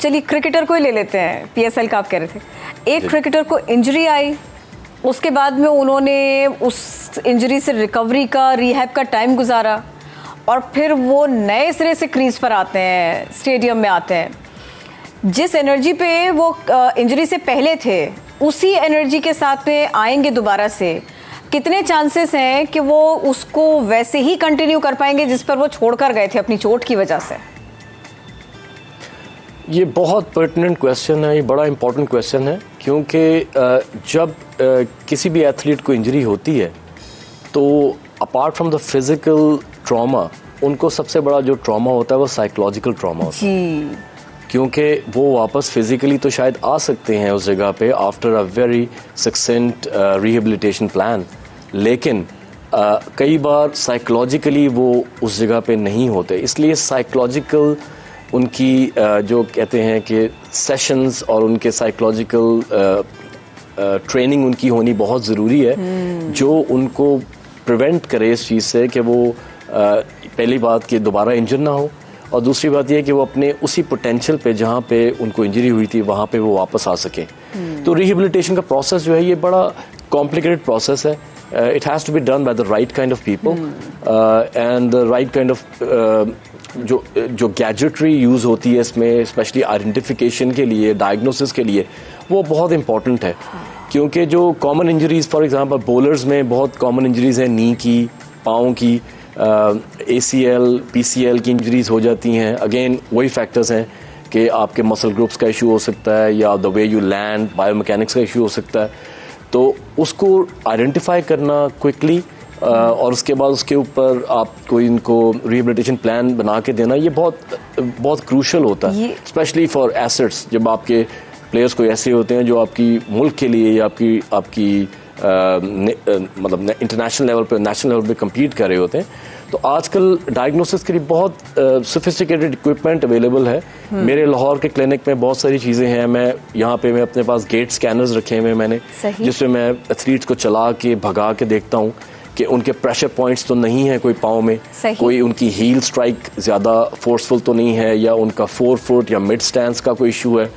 चलिए क्रिकेटर को ही ले लेते हैं पीएसएल का आप कह रहे थे। एक क्रिकेटर को इंजरी आई उसके बाद में उन्होंने उस इंजरी से रिकवरी का रिहैब का टाइम गुजारा और फिर वो नए सिरे से क्रीज पर आते हैं स्टेडियम में आते हैं। जिस एनर्जी पे वो इंजरी से पहले थे उसी एनर्जी के साथ में आएँगे दोबारा से। कितने चांसेस हैं कि वो उसको वैसे ही कंटिन्यू कर पाएँगे जिस पर वो छोड़कर गए थे अपनी चोट की वजह से? ये बहुत पर्टिनेंट क्वेश्चन है ये बड़ा इम्पोर्टेंट क्वेश्चन है क्योंकि जब किसी भी एथलीट को इंजरी होती है तो apart from the physical trauma उनको सबसे बड़ा जो ट्रॉमा होता है वो साइकोलॉजिकल ट्रॉमा होता है। क्योंकि वो वापस फिज़िकली तो शायद आ सकते हैं उस जगह पे after a very succinct rehabilitation plan लेकिन कई बार साइकोलॉजिकली वो उस जगह पे नहीं होते। इसलिए साइकोलॉजिकल उनकी जो कहते हैं कि सेशंस और उनके साइकोलॉजिकल ट्रेनिंग उनकी होनी बहुत ज़रूरी है। हम्म। जो उनको प्रिवेंट करे इस चीज़ से कि वो पहली बात कि दोबारा इंजर ना हो। और दूसरी बात यह है कि वो अपने उसी पोटेंशियल पे जहाँ पे उनको इंजरी हुई थी वहाँ पे वो वापस आ सकें। हम्म। तो रिहेबिलिटेशन का प्रोसेस जो है ये बड़ा कॉम्प्लिकेटेड प्रोसेस है। It has to be done by the right kind of people and the right kind of जो जो गैजेटरी यूज़ होती है इसमें स्पेशली आइडेंटिफिकेशन के लिए डायग्नोसिस के लिए वो बहुत इंपॉर्टेंट है। क्योंकि जो common injuries for example bowlers में बहुत कॉमन इंजरीज हैं नी की पाँव की। A C L P C L की इंजरीज हो जाती हैं। अगेन वही फैक्टर्स हैं कि आपके मसल ग्रुप्स का इशू हो सकता है या the way you land biomechanics का इशू हो सकता है। तो उसको आइडेंटिफाई करना क्विकली और उसके बाद उसके ऊपर आप कोई इनको रिहेबिलिटेशन प्लान बना के देना ये बहुत बहुत क्रूशल होता है। स्पेशली फॉर एसेट्स जब आपके प्लेयर्स कोई ऐसे होते हैं जो आपकी मुल्क के लिए या आपकी आपकी मतलब इंटरनेशनल लेवल पे नेशनल लेवल पे कम्पीट कर रहे होते हैं। तो आजकल डायग्नोसिस के लिए बहुत सोफिस्टिकेटेड इक्विपमेंट अवेलेबल है। हम्म। मेरे लाहौर के क्लिनिक में बहुत सारी चीज़ें हैं। मैं यहाँ पे मैं अपने पास गेट स्कैनर्स रखे हुए मैंने जिसमें मैं एथलीट्स को चला के भगा के देखता हूँ कि उनके प्रेशर पॉइंट्स तो नहीं है कोई पाँव में। कोई उनकी हील स्ट्राइक ज़्यादा फोर्सफुल तो नहीं है या उनका फोर फुट या मिड स्टैंड का कोई इशू है।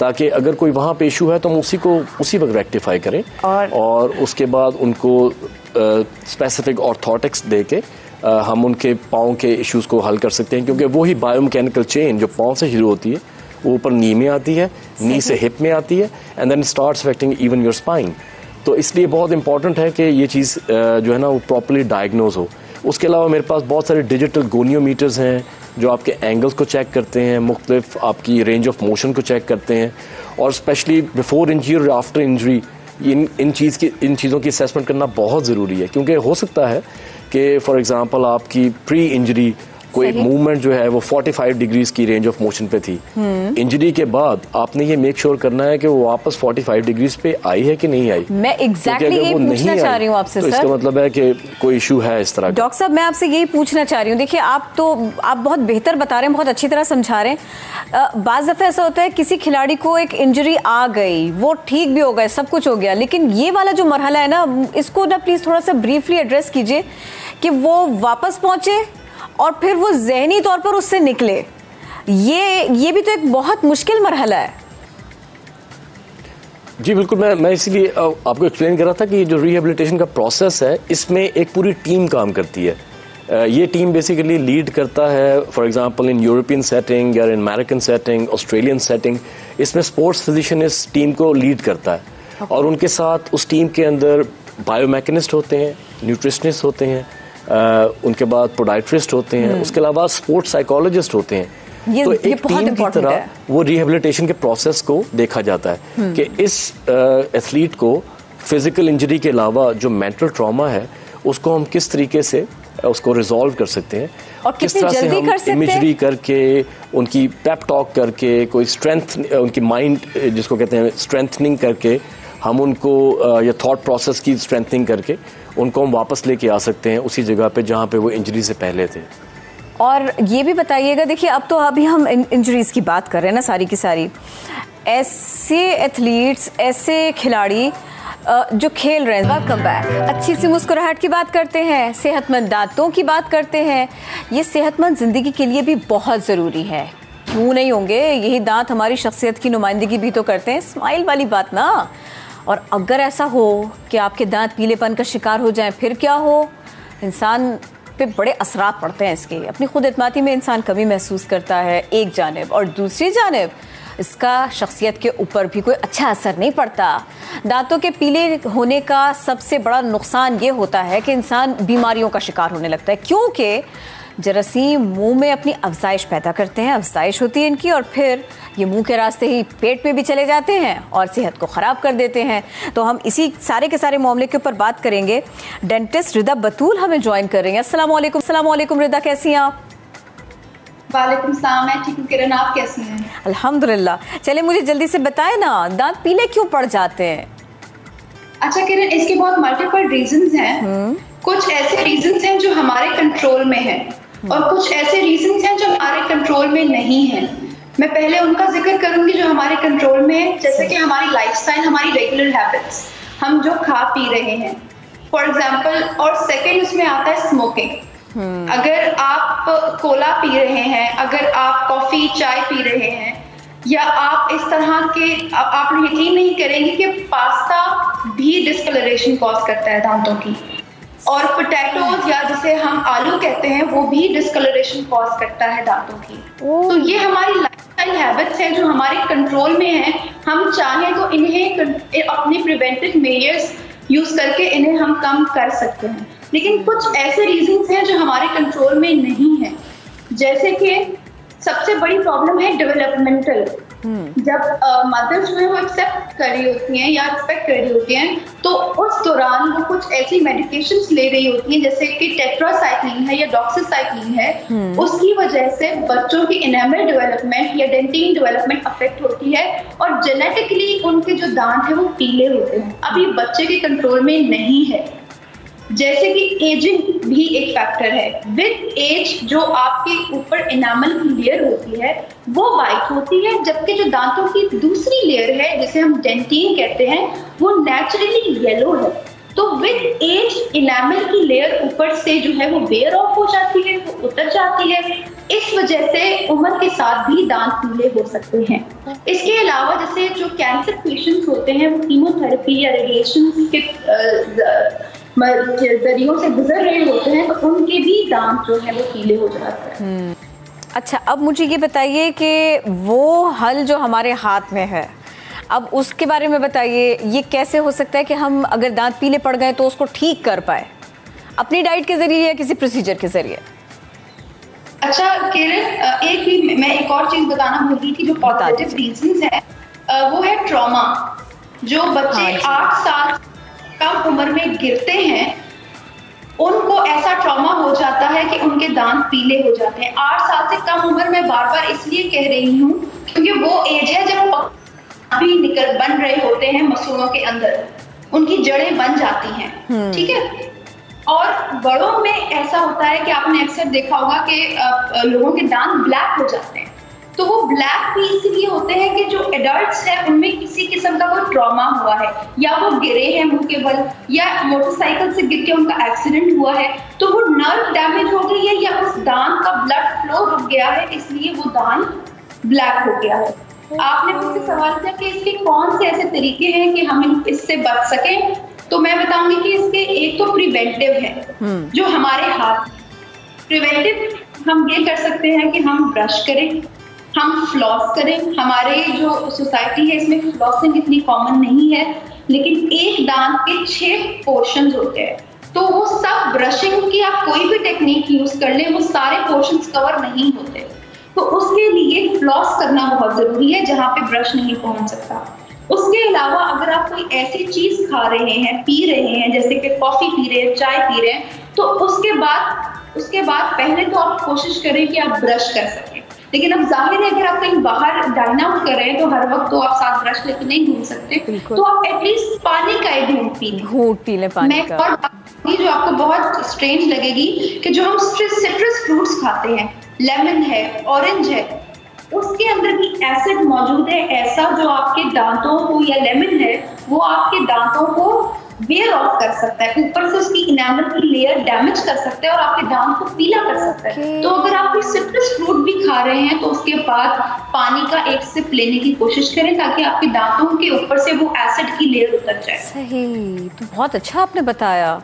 ताकि अगर कोई वहाँ पे इशू है तो हम उसी को उसी वक्त रेक्टिफाई करें। और, और उसके बाद उनको स्पेसिफिक ऑर्थोटिक्स दे के हम उनके पाँव के इश्यूज़ को हल कर सकते हैं क्योंकि वही बायोमैकेनिकल चेन जो पाँव से शुरू होती है वो ऊपर नी में आती है नी से हिप में आती है and then start affecting even your spine तो इसलिए बहुत इंपॉर्टेंट है कि ये चीज़ जो है ना वो प्रॉपरली डायग्नोज हो। उसके अलावा मेरे पास बहुत सारे डिजिटल गोनियोमीटर्स हैं जो आपके एंगल्स को चेक करते हैं मुख्तफ आपकी रेंज ऑफ़ मोशन को चेक करते हैं और स्पेशली बिफोर इंजरी और आफ्टर इंजरी इन इन चीज़ की, इन चीज़ों की असेसमेंट करना बहुत ज़रूरी है। क्योंकि हो सकता है कि फॉर एग्ज़ाम्पल आपकी प्री इंजरी कोई मूवमेंट जो है वो 45 डिग्रीज की रेंज ऑफ़ मोशन पे थी। इंजरी हम्म। के बाद आपने ये मेक श्योर sure करना है कि वो वापस 45 डिग्रीज पे आई है कि नहीं आई? मैं एग्जैक्टली exactly यही पूछना चाह रही हूँ आपसे तो इसका मतलब है कि कोई इशू है इस तरह डॉक्टर साहब मैं आपसे यही पूछना चाह रही हूँ। देखिए आप तो आप बहुत बेहतर बता रहे हैं बहुत अच्छी तरह समझा रहे हैं। बाज दफ़ा ऐसा होता है किसी खिलाड़ी को एक इंजरी आ गई वो ठीक भी हो गए सब कुछ हो गया लेकिन ये वाला जो मरहला है ना इसको ना प्लीज़ थोड़ा सा ब्रीफली एड्रेस कीजिए कि वो वापस पहुँचे और फिर वो जहनी तौर पर उससे निकले। ये ये भी तो एक बहुत मुश्किल मरहला है। जी बिल्कुल मैं मैं इसीलिए आपको एक्सप्लेन कर रहा था कि जो रिहेबिलिटेशन का प्रोसेस है इसमें एक पूरी टीम काम करती है। ये टीम बेसिकली लीड करता है for example in European setting या in American setting Australian setting इसमें स्पोर्ट्स फिजिशियन इस टीम को लीड करता है। Okay. और उनके साथ उस टीम के अंदर बायोमैकेनिस्ट होते हैं न्यूट्रिशनिस्ट होते हैं उनके बाद प्रोडाइट्रिस्ट होते हैं हम्म। उसके अलावा स्पोर्ट्स साइकोलॉजिस्ट होते हैं ये, तो एक ये टीम की तरह वो रिहेबिलिटेशन के प्रोसेस को देखा जाता है हम्म। कि इस एथलीट को फ़िज़िकल इंजरी के अलावा जो मेंटल ट्रॉमा है उसको हम किस तरीके से उसको रिजॉल्व कर सकते हैं और किस तरह से हम इमेजरी करके उनकी पेप टॉक करके कोई स्ट्रेंथ उनकी माइंड जिसको कहते हैं स्ट्रेंथनिंग करके हम उनको या थॉट प्रोसेस की स्ट्रेंथनिंग करके उनको हम वापस लेके आ सकते हैं उसी जगह पे जहाँ पे वो इंजरी से पहले थे। और ये भी बताइएगा, देखिए, अब तो अभी हम इंजरीज की बात कर रहे हैं ना सारी की सारी। ऐसे एथलीट्स ऐसे खिलाड़ी जो खेल रहे हैं। वेलकम बैक अच्छी सी मुस्कुराहट की बात करते हैं, सेहतमंद दांतों की बात करते हैं। ये सेहतमंद ज़िंदगी के लिए भी बहुत ज़रूरी है। क्यों नहीं होंगे? यही दांत हमारी शख्सियत की नुमाइंदगी भी तो करते हैं। स्माइल वाली बात ना। और अगर ऐसा हो कि आपके दांत पीलेपन का शिकार हो जाएँ, फिर क्या हो? इंसान पे बड़े असरात पड़ते हैं इसके। अपनी खुद एतमाती में इंसान कमी महसूस करता है, एक जानब। और दूसरी जानब, इसका शख्सियत के ऊपर भी कोई अच्छा असर नहीं पड़ता। दांतों के पीले होने का सबसे बड़ा नुकसान ये होता है कि इंसान बीमारियों का शिकार होने लगता है। क्योंकि जरासीम मुँह में अपनी अफजाइश पैदा करते हैं अफजाइश होती है इनकी और फिर ये मुँह के रास्ते ही पेट में भी चले जाते हैं और सेहत को ख़राब कर देते हैं। तो हम इसी सारे के सारे मामले के ऊपर बात करेंगे। डेंटिस्ट रिदा बतूल हमें ज्वाइन कर रही हैं। अस्सलाम वालेकुम रिदा कैसी हैं आप? वालेकुम सलाम मैं ठीक हूँ। किरण आप कैसी हैं? अल्हम्दुलिल्लाह। चलिए मुझे जल्दी से बताएँ ना दांत पीले क्यों पड़ जाते हैं? अच्छा किरण इसके बहुत मल्टीपल रीजंस हैं। हम्म। कुछ ऐसे रीजंस हैं जो हमारे कंट्रोल में हैं। और कुछ ऐसे रीजन हैं जो हमारे कंट्रोल में नहीं है। मैं पहले उनका ज़िक्र करूँगी जो हमारे कंट्रोल में है जैसे कि हमारी लाइफस्टाइल हमारी रेगुलर हैबिट्स हम जो खा पी रहे हैं। फॉर एग्ज़ाम्पल और सेकेंड उसमें आता है स्मोकिंग हम्म। अगर आप कोला पी रहे हैं अगर आप कॉफ़ी चाय पी रहे हैं या आप इस तरह के आ, आप यकीन नहीं करेंगे कि पास्ता भी डिस्कलरेशन कॉज करता है दांतों की। और पोटैटोज या जिसे हम आलू कहते हैं वो भी डिस्कलरेशन कॉज करता है दांतों की। तो ये हमारी लाइफस्टाइल हैबिट्स हैं जो हमारे कंट्रोल में हैं। हम चाहें तो इन्हें अपने प्रिवेंटिव मेजर्स यूज़ करके इन्हें हम कम कर सकते हैं। लेकिन कुछ ऐसे रीजंस हैं जो हमारे कंट्रोल में नहीं है। जैसे कि सबसे बड़ी प्रॉब्लम है डेवलपमेंटल। जब मदर्स जो है वो एक्सेप्ट कर रही होती हैं या एक्सपेक्ट कर रही होती हैं तो उस दौरान वो कुछ ऐसी मेडिकेशन ले रही होती हैं जैसे कि टेट्रासाइक्लिन है या डॉक्सीसाइक्लिन है हम्म। उसकी वजह से बच्चों की इनेमल डेवलपमेंट या डेंटिन डेवलपमेंट अफेक्ट होती है और जेनेटिकली उनके जो दांत है वो पीले होते हैं। अभी बच्चे के कंट्रोल में नहीं है। जैसे कि एजिंग भी एक फैक्टर है। विद एज जो आपके ऊपर इनामल की लेयर होती है, वो वाइट होती है, जबकि जो दांतों की दूसरी लेयर है, जिसे हम डेंटीन कहते हैं, वो नेचुरली येलो है। तो विद एज इनामल की लेयर ऊपर से जो है, वो वेयर ऑफ़ हो जाती है, वो उतर जाती है। इस वजह से उम्र के साथ भी दांत पीले हो सकते हैं। इसके अलावा जैसे जो कैंसर पेशेंट्स होते हैं, वो कीमोथेरेपी या रेडिएशन के जरियों से गुजर रहे होते हैं तो उनके भी दांत जो है वो पीले हो जाते हैं। हम्म। अच्छा अब मुझे ये बताइए कि वो हल जो हमारे हाथ में है अब उसके बारे में बताइए ये कैसे हो सकता है कि हम अगर दांत पीले पड़ गए तो उसको ठीक कर पाए? अपनी डाइट के ज़रिए या किसी प्रोसीजर के ज़रिए? अच्छा किरण एक भी मैं एक और चीज़ बताना भूल गई थी जो पॉजिटिव रीजंस है वो है ट्रॉमा जो बच्चे हाँ आठ साल कम उम्र में गिरते हैं उनको ऐसा ट्रॉमा हो जाता है कि उनके दांत पीले हो जाते हैं। आठ साल से कम उम्र में बार बार इसलिए कह रही हूँ क्योंकि वो एज है जब अभी निकल बन रहे होते हैं मसूरों के अंदर। उनकी जड़ें बन जाती हैं हम्म। ठीक है? और बड़ों में ऐसा होता है कि आपने अक्सर देखा होगा कि लोगों के दांत ब्लैक हो जाते हैं। तो वो ब्लैक भी इसलिए होते हैं कि जो एडल्ट्स हैं उनमें किसी किस्म का कोई ट्रॉमा हुआ है या वो गिरे हैं मुँह के बल या मोटरसाइकिल से गिर के उनका एक्सीडेंट हुआ है तो वो नर्व डैमेज हो गई है या उस दांत का ब्लड फ्लो रुक गया है इसलिए वो दांत ब्लैक हो गया है। आपने मुझसे सवाल किया कि इसके कौन से ऐसे तरीके हैं कि हम इससे बच सके? तो मैं बताऊँगी कि इसके एक तो प्रिवेंटिव है हम्म। जो हमारे हाथ प्रिवेंटिव हम ये कर सकते हैं कि हम ब्रश करें। हम फ्लॉस करें। हमारे जो सोसाइटी है, इसमें फ्लॉसिंग इतनी कॉमन नहीं है, लेकिन एक दांत के छह पोर्शन होते हैं। तो वो सब ब्रशिंग की आप कोई भी टेक्निक यूज़ कर लें, वो सारे पोर्शन कवर नहीं होते। तो उसके लिए फ्लॉस करना बहुत ज़रूरी है, जहाँ पे ब्रश नहीं पहुँच सकता। उसके अलावा अगर आप कोई ऐसी चीज़ खा रहे हैं, पी रहे हैं, जैसे कि कॉफ़ी पी रहे हैं, चाय पी रहे हैं तो उसके बाद उसके बाद पहले तो आप कोशिश करें कि आप ब्रश कर सकें। लेकिन अब ज़ाहिर है अगर आप कहीं बाहर डाइन आउट कर रहे हैं तो हर वक्त तो आप साथ ब्रश लेके नहीं घूम सकते। तो आप एटलीस्ट पानी का एक घूट पी घूट पी ले पानी मैं और जो आपको बहुत स्ट्रेंज लगेगी कि जो हम सिट्रस फ्रूट्स खाते हैं लेमन है ऑरेंज है उसके अंदर भी एसिड मौजूद है। ऐसा जो आपके दांतों को या लेमन है वो आपके दांतों को वेयर ऑफ़ कर सकता है ऊपर से उसकी इनामल की लेयर डैमेज कर सकता है और आपके दांत को पीला कर सकता है। तो अगर आप कोई सिट्रस फ्रूट भी खा रहे हैं तो उसके बाद पानी का एक सिप लेने की कोशिश करें ताकि आपके दांतों के ऊपर से वो एसिड की लेयर उतर जाए। सही तो बहुत अच्छा आपने बताया।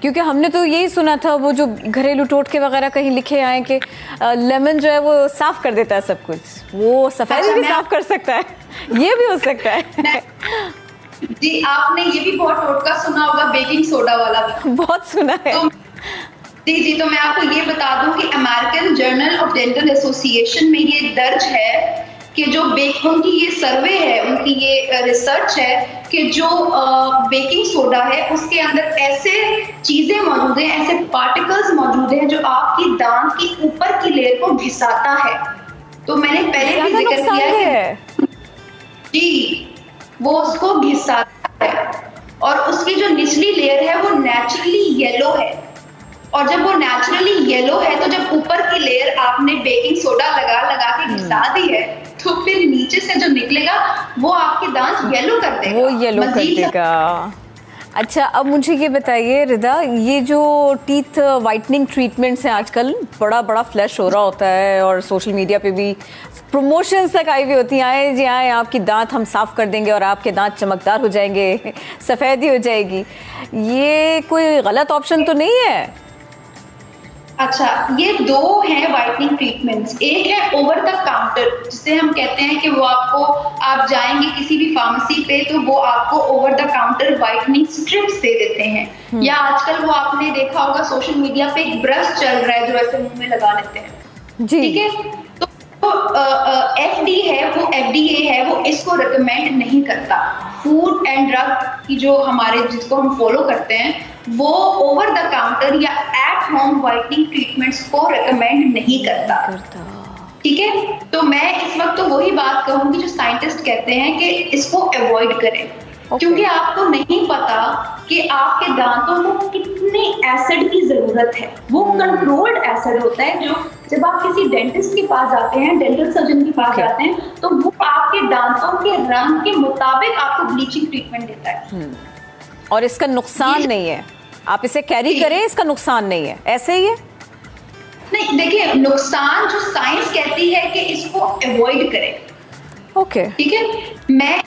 क्योंकि हमने तो यही सुना था वो जो घरेलू टोटके वगैरह कहीं लिखे आए कि लेमन जो है वो साफ़ कर देता है सब कुछ। वो सफ़ेद अच्छा, भी साफ़ कर सकता है। ये भी हो सकता है। जी आपने ये भी बहुत टोटका सुना होगा बेकिंग सोडा वाला भी। बहुत सुना है। तो, जी जी तो मैं आपको ये बता दूँ कि American Journal of Dental Association में ये दर्ज है कि जो बेक उनकी ये सर्वे है उनकी ये रिसर्च है कि जो बेकिंग सोडा है उसके अंदर ऐसे चीज़ें मौजूद हैं ऐसे पार्टिकल्स मौजूद हैं जो आपकी दांत की ऊपर की लेयर को घिसाता है। तो मैंने पहले भी ज़िक्र किया है। जी वो उसको घिसाता है। और उसकी जो निचली लेयर है वो नेचुरली येलो है। और जब वो नेचुरली येलो है तो जब ऊपर की लेयर आपने बेकिंग सोडा लगा लगा के घिसा दी है तो फिर नीचे से जो निकलेगा वो आपके दांत येलो कर देगा। वो येलो कर देगा। अच्छा अब मुझे ये बताइए रिदा, ये जो टीथ वाइटनिंग ट्रीटमेंट्स हैं आजकल, बड़ा बड़ा फ्लैश हो रहा होता है और सोशल मीडिया पे भी प्रमोशंस तक आई हुई होती हैं। आए जी आए, आपकी दांत हम साफ़ कर देंगे और आपके दांत चमकदार हो जाएँगे, सफ़ेदी हो जाएगी। ये कोई गलत ऑप्शन तो नहीं है? अच्छा ये दो हैं वाइटनिंग ट्रीटमेंट्स एक है ओवर द काउंटर जिसे हम कहते हैं कि वो आपको आप जाएँगे किसी भी फार्मेसी पे तो वो आपको over the counter whitening strips दे देते हैं. या आजकल वो आपने देखा होगा सोशल मीडिया पे एक ब्रश चल रहा है जो ऐसे मुँह में लगा लेते हैं. ठीक है? तो एफ़ डी है वो एफ़ डी ए है वो इसको रिकमेंड नहीं करता। फ़ूड एंड ड्रग की जो हमारे जिसको हम फॉलो करते हैं वो ओवर द काउंटर या एट होम वाइटनिंग ट्रीटमेंट्स को रिकमेंड नहीं करता। करता। ठीक है? तो मैं इस वक्त तो वही बात कहूँगी जो साइंटिस्ट कहते हैं कि इसको अवॉइड करें। Okay. क्योंकि आपको नहीं पता कि आपके दांतों को कितने एसिड की ज़रूरत है। वो कंट्रोल्ड एसिड होता है जो जब आप किसी डेंटिस्ट के पास जाते हैं डेंटल सर्जन के पास Okay. जाते हैं तो वो आपके दांतों के रंग के मुताबिक आपको ब्लीचिंग ट्रीटमेंट देता है। और इसका नुकसान नहीं है। आप इसे कैरी करें इसका नुकसान नहीं है। ऐसे ही है? नहीं देखिए नुकसान जो साइंस कहती है कि इसको अवॉइड करें। Okay okay. ठीक है? मैं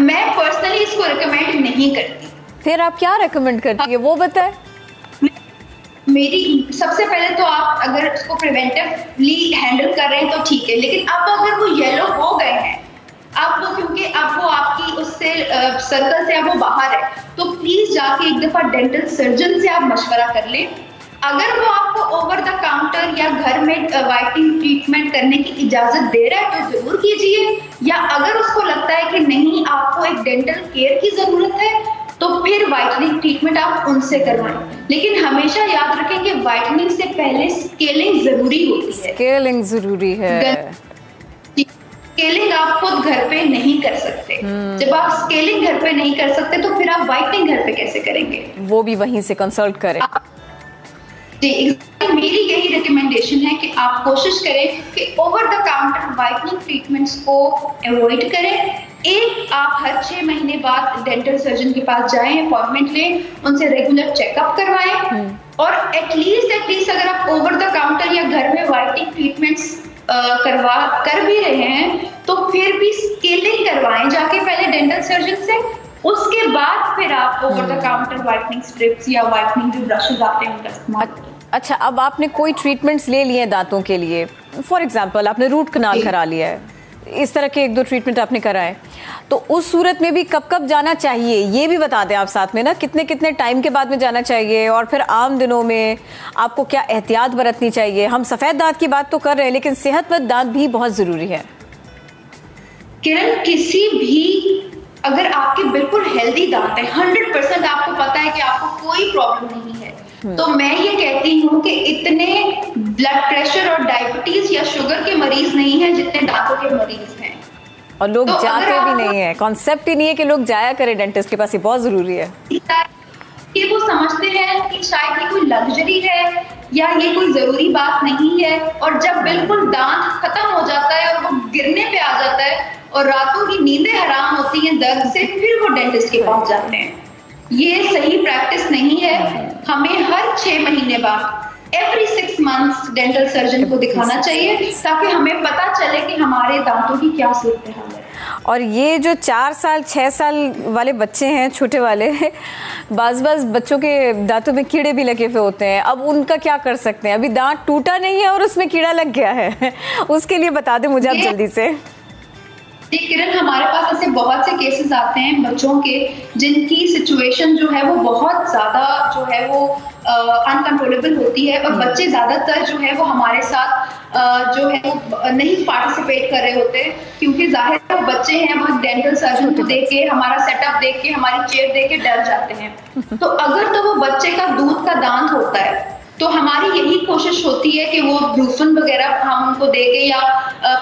मैं पर्सनली इसको रिकमेंड नहीं करती। फिर आप क्या रेकमेंड करती है? वो बताएँ। मेरी सबसे पहले तो आप अगर इसको प्रिवेंटिवली हैंडल कर रहे हैं तो ठीक है लेकिन अब अगर वो येलो हो गए हैं अब वो क्योंकि अब वो आपकी उससे सर्कल से अब वो बाहर है तो प्लीज़ जाके एक दफ़ा डेंटल सर्जन से आप मशवरा कर लें। अगर वो आपको ओवर द काउंटर या घर में वाइटिंग ट्रीटमेंट करने की इजाज़त दे रहा है तो ज़रूर कीजिए। या अगर उसको लगता है कि नहीं आपको एक डेंटल केयर की ज़रूरत है तो फिर वाइटनिंग ट्रीटमेंट आप उनसे करवाएँ। लेकिन हमेशा याद रखें कि वाइटनिंग से पहले स्केलिंग ज़रूरी होती है। स्केलिंग ज़रूरी है। स्केलिंग आप खुद घर पे नहीं कर सकते। जब आप स्केलिंग घर पे नहीं कर सकते तो फिर आप वाइटनिंग घर पे कैसे करेंगे? वो भी वहीं से कंसल्ट करें। जी मेरी यही रिकमेंडेशन है कि आप कोशिश करें कि over the counter whitening treatments को अवॉइड करें। एक आप हर छह महीने बाद डेंटल सर्जन के पास जाएँ अपॉइंटमेंट लें उनसे रेगुलर चेकअप करवाएँ और एटलीस्ट एटलीस्ट अगर आप ओवर द काउंटर या घर में वाइटनिंग ट्रीटमेंट्स करवा कर भी रहे हैं तो फिर भी स्केलिंग करवाएँ जाके पहले डेंटल सर्जन से। उसके बाद फिर आप over the counter whitening strips या वाइटनिंग जो ब्रशेज आते हैं उनका इस्तेमाल करें। अच्छा अब आपने कोई ट्रीटमेंट्स ले लिए हैं दांतों के लिए? फॉर एग्जांपल आपने रूट कनाल करा लिया है। इस तरह के एक दो ट्रीटमेंट आपने कराए तो उस सूरत में भी कब कब जाना चाहिए? ये भी बता दें आप साथ में ना कितने कितने टाइम के बाद में जाना चाहिए? और फिर आम दिनों में आपको क्या एहतियात बरतनी चाहिए? हम सफ़ेद दांत की बात तो कर रहे हैं लेकिन सेहतमंद दांत भी बहुत ज़रूरी है। किरण किसी भी अगर आपके बिल्कुल हेल्दी दांत है हंड्रेड परसेंट आपको पता है कि आपको कोई प्रॉब्लम नहीं है। तो मैं ये कहती हूँ कि इतने ब्लड प्रेशर और डायबिटीज़ या शुगर के मरीज़ नहीं है जितने दांतों के मरीज़ हैं। और लोग तो जाते भी नहीं है। कॉन्सेप्ट ही नहीं है कि लोग जाया करें डेंटिस्ट के पास ये बहुत ज़रूरी है। कि वो समझते हैं कि शायद ये कोई लग्जरी है या ये कोई ज़रूरी बात नहीं है और जब बिल्कुल दांत खत्म हो जाता है और वो गिरने पे आ जाता है और रातों की नींदें हराम होती हैं दर्द से फिर वो डेंटिस्ट के पास जाते हैं। ये सही प्रैक्टिस नहीं है। हमें हर छह महीने बाद every six months dental surgeon को दिखाना चाहिए ताकि हमें पता चले कि हमारे दांतों की क्या सूरत हाल है। और ये जो चार साल छः साल वाले बच्चे हैं छोटे वाले बाज बाज बच्चों के दांतों में कीड़े भी लगे हुए होते हैं। अब उनका क्या कर सकते हैं? अभी दांत टूटा नहीं है और उसमें कीड़ा लग गया है। उसके लिए बता दें मुझे आप जल्दी से। जी किरण हमारे पास ऐसे बहुत से केसेस आते हैं बच्चों के जिनकी सिचुएशन जो है वो बहुत ज़्यादा जो है वो अनकंट्रोलेबल होती है और बच्चे ज़्यादातर जो है वो हमारे साथ अ, जो है वो नहीं पार्टिसिपेट कर रहे होते क्योंकि ज़ाहिर है बच्चे हैं वो डेंटल सर्जन को देख के हमारा सेटअप देख के हमारी चेयर देख के डर जाते हैं। तो अगर तो वो बच्चे का दूध का दांत होता है तो हमारी यही कोशिश होती है कि वो ब्रूफन वगैरह हम उनको दे के या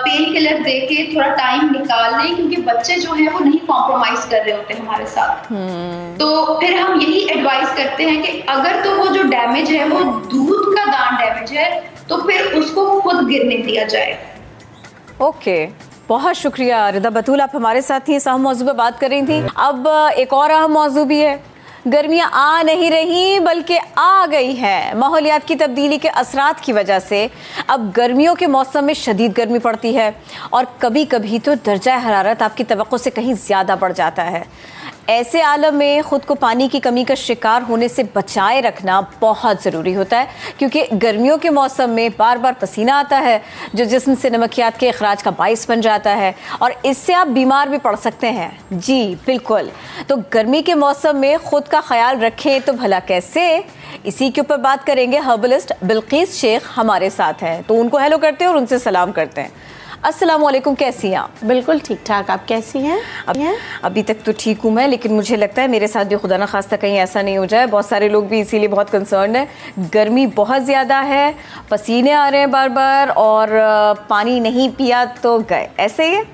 पेन किलर दे के थोड़ा टाइम निकाल लें क्योंकि बच्चे जो हैं वो नहीं कॉम्प्रोमाइज कर रहे होते हमारे साथ हम्म। तो फिर हम यही एडवाइस करते हैं कि अगर तो वो जो डैमेज है वो दूध का दान डैमेज है तो फिर उसको खुद गिरने दिया जाए ओके okay. बहुत शुक्रिया रिदा बतूल आप हमारे साथ ही इस अहम मौजू पर बात कर रही थी अब एक और अहम मौजू भी है गर्मियाँ आ नहीं रही, बल्कि आ गई हैं। माहौलियात की तब्दीली के असरात की वजह से अब गर्मियों के मौसम में शदीद गर्मी पड़ती है और कभी कभी तो दर्जा हरारत आपकी तो से कहीं ज़्यादा बढ़ जाता है। ऐसे आलम में ख़ुद को पानी की कमी का शिकार होने से बचाए रखना बहुत ज़रूरी होता है, क्योंकि गर्मियों के मौसम में बार बार पसीना आता है, जो जिसम से नमकियात के अखराज का बायस बन जाता है, और इससे आप बीमार भी पड़ सकते हैं। जी, बिल्कुल। तो गर्मी के मौसम में ख़ुद का ख्याल रखें तो भला कैसे? इसी के ऊपर बात करेंगे हर्बलिस्ट बिल्किस शेख हमारे साथ हैं। तो उनको हेलो करते हैं और उनसे सलाम करते हैं। अस्सलाम वालेकुम कैसी हैं आप? बिल्कुल ठीक ठाक आप कैसी हैं? अब, अभी तक तो ठीक हूँ मैं लेकिन मुझे लगता है मेरे साथ भी खुदा ना खास्ता कहीं ऐसा नहीं हो जाए। बहुत सारे लोग भी इसीलिए बहुत कंसर्न है। गर्मी बहुत ज़्यादा है पसीने आ रहे हैं बार बार और पानी नहीं पिया तो गए। ऐसे ही है?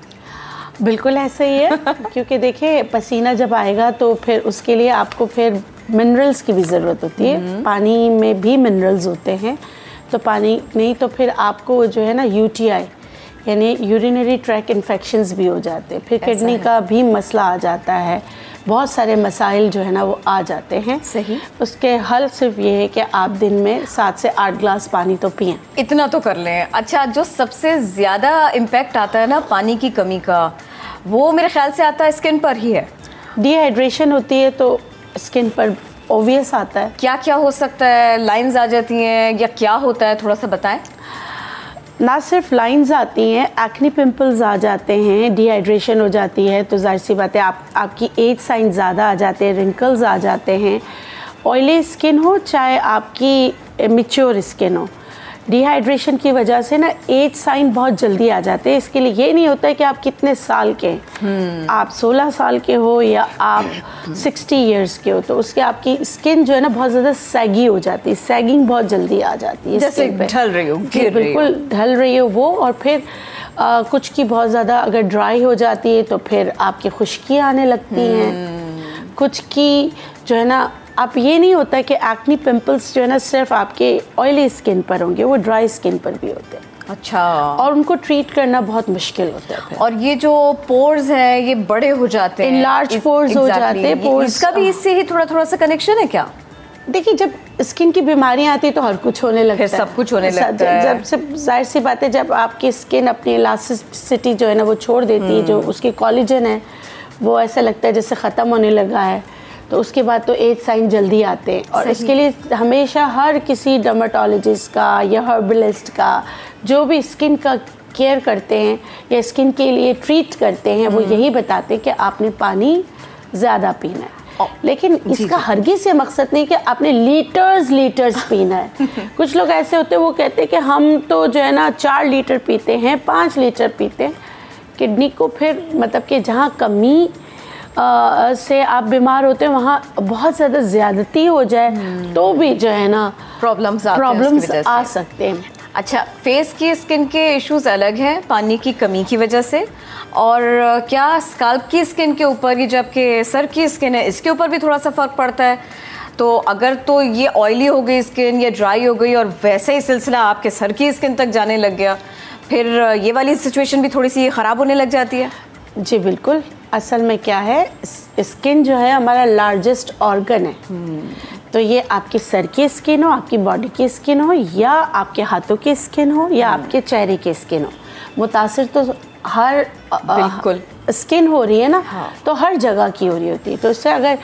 बिल्कुल ऐसे ही है क्योंकि देखिए पसीना जब आएगा तो फिर उसके लिए आपको फिर मिनरल्स की भी ज़रूरत होती है। हम्म। पानी में भी मिनरल्स होते हैं। तो पानी नहीं तो फिर आपको जो है ना यूटीआई यानी यूरिनरी ट्रैक इन्फेक्शंस भी हो जाते हैं। फिर किडनी का भी मसला आ जाता है। बहुत सारे मसाइल जो है ना वो आ जाते हैं। सही। उसके हल सिर्फ़ ये है कि आप दिन में सात से आठ ग्लास पानी तो पिए। इतना तो कर लें। अच्छा जो सबसे ज़्यादा इम्पेक्ट आता है ना पानी की कमी का वो मेरे ख्याल से आता है स्किन पर ही है। डिहाइड्रेशन होती है तो स्किन पर ओवियस आता है। क्या क्या हो सकता है? लाइंस आ जाती हैं या क्या होता है? थोड़ा सा बताएँ। ना सिर्फ़ लाइंस आती हैं एक्नी पिंपल्स आ जाते हैं डिहाइड्रेशन हो जाती है तो ज़ाहिर सी बात है आप, आपकी एज साइन ज़्यादा आ जाते हैं रिंकल्स आ जाते हैं। ऑयली स्किन हो, चाहे आपकी मिच्योर स्किन हो। डिहाइड्रेशन की वजह से ना एज साइन बहुत जल्दी आ जाते हैं। इसके लिए ये नहीं होता है कि आप कितने साल के हैं। हम्म। आप 16 साल के हो या आप 60 इयर्स के हो तो उसके आपकी स्किन जो है ना बहुत ज़्यादा सैगी हो जाती है। सैगिंग बहुत जल्दी आ जाती है जैसे ढल रही हो बिल्कुल ढल रही हो वो और फिर आ, कुछ की बहुत ज़्यादा अगर ड्राई हो जाती है तो फिर आपकी खुश्की आने लगती हैं। हम्म। कुछ की जो है ना आप ये नहीं होता कि एक्नी पिंपल्स जो है ना सिर्फ़ आपके ऑयली स्किन पर होंगे वो ड्राई स्किन पर भी होते हैं। अच्छा। और उनको ट्रीट करना बहुत मुश्किल होता है और ये जो पोर्स हैं ये बड़े हो जाते हैं। लार्ज पोर्स हो जाते हैं पोर्स इसका भी इससे ही थोड़ा थोड़ा सा कनेक्शन है क्या? देखिए जब स्किन की बीमारियाँ आती है तो हर कुछ होने लगता है। सब कुछ होने लगता है। जब से ज़ाहिर सी बात है जब आपकी स्किन अपनी इलास्टिसिटी जो है ना वो छोड़ देती है जो हम्म। उसकी कॉलेजन है वो ऐसा लगता है जैसे ख़त्म होने लगा है। तो उसके बाद तो एज साइन जल्दी आते हैं। और इसके लिए हमेशा हर किसी डर्माटोलॉजिस्ट का या हर्बलिस्ट का जो भी स्किन का केयर करते हैं या स्किन के लिए ट्रीट करते हैं वो हम्म। यही बताते हैं कि आपने पानी ज़्यादा पीना है। लेकिन इसका हरगिज से मकसद नहीं कि आपने लीटर्स लीटर्स पीना है। कुछ लोग ऐसे होते हैं वो कहते हैं कि हम तो जो है ना चार लीटर पीते हैं पाँच लीटर पीते हैं। किडनी को फिर मतलब कि जहाँ कमी से आप बीमार होते हैं वहाँ बहुत ज़्यादा ज़्यादती हो जाए। तो भी जो है ना प्रॉब्लम्स प्रॉब्लम्स आ सकते हैं। अच्छा फेस की स्किन के इश्यूज़ अलग हैं पानी की कमी की वजह से। और क्या स्काल्प की स्किन के ऊपर ये जब के सर की स्किन है इसके ऊपर भी थोड़ा सा फ़र्क पड़ता है? तो अगर तो ये ऑयली हो गई स्किन या ड्राई हो गई और वैसे ही सिलसिला आपके सर की स्किन तक जाने लग गया फिर ये वाली सिचुएशन भी थोड़ी सी ख़राब होने लग जाती है? जी बिल्कुल। असल में क्या है? स्किन जो है हमारा लार्जेस्ट ऑर्गन है। तो ये आपके सर की स्किन हो आपकी बॉडी की स्किन हो या आपके हाथों की स्किन हो या हम्म। आपके चेहरे की स्किन हो। मुतासर तो हर बिल्कुल। स्किन हो रही है ना? हाँ। तो हर जगह की हो रही होती है। तो इससे अगर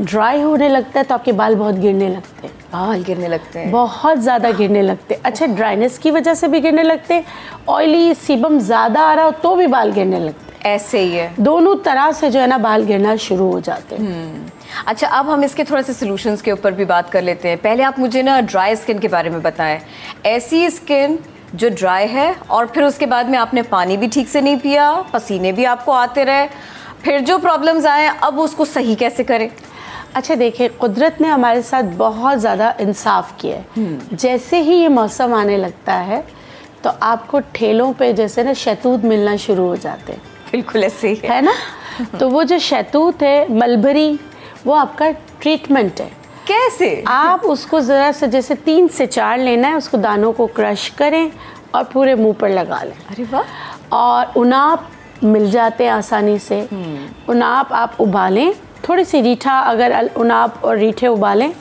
ड्राई होने लगता है तो आपके बाल बहुत गिरने लगते हैं। बाल गिरने लगते हैं। बहुत ज़्यादा गिरने लगते हैं। अच्छा ड्राइनेस की वजह से भी गिरने लगते हैं। ऑयली सीबम ज़्यादा आ रहा हो तो भी बाल गिरने लगते हैं। ऐसे ही है। दोनों तरह से जो है ना बाल गिरना शुरू हो जाते हैं। हम्म। अच्छा अब हम इसके थोड़े से सोल्यूशंस के ऊपर भी बात कर लेते हैं। पहले आप मुझे ना ड्राई स्किन के बारे में बताएँ। ऐसी स्किन जो ड्राई है और फिर उसके बाद में आपने पानी भी ठीक से नहीं पिया पसीने भी आपको आते रहे फिर जो प्रॉब्लम्स आए अब उसको सही कैसे करें? अच्छा देखिए कुदरत ने हमारे साथ बहुत ज़्यादा इंसाफ किया है। हम्म। जैसे ही ये मौसम आने लगता है तो आपको ठेलों पे जैसे ना शैतूत मिलना शुरू हो जाते हैं। बिल्कुल ऐसे ही है। है ना? तो वो जो शैतूत है मलबरी वो आपका ट्रीटमेंट है। कैसे? आप उसको ज़रा सा जैसे तीन से चार लेना है उसको दानों को क्रश करें और पूरे मुँह पर लगा लें। अरे वाह। और उनाप मिल जाते हैं आसानी से। उनाप आप उबालें थोड़ी सी रीठा अगर उनाप और रीठे उबालें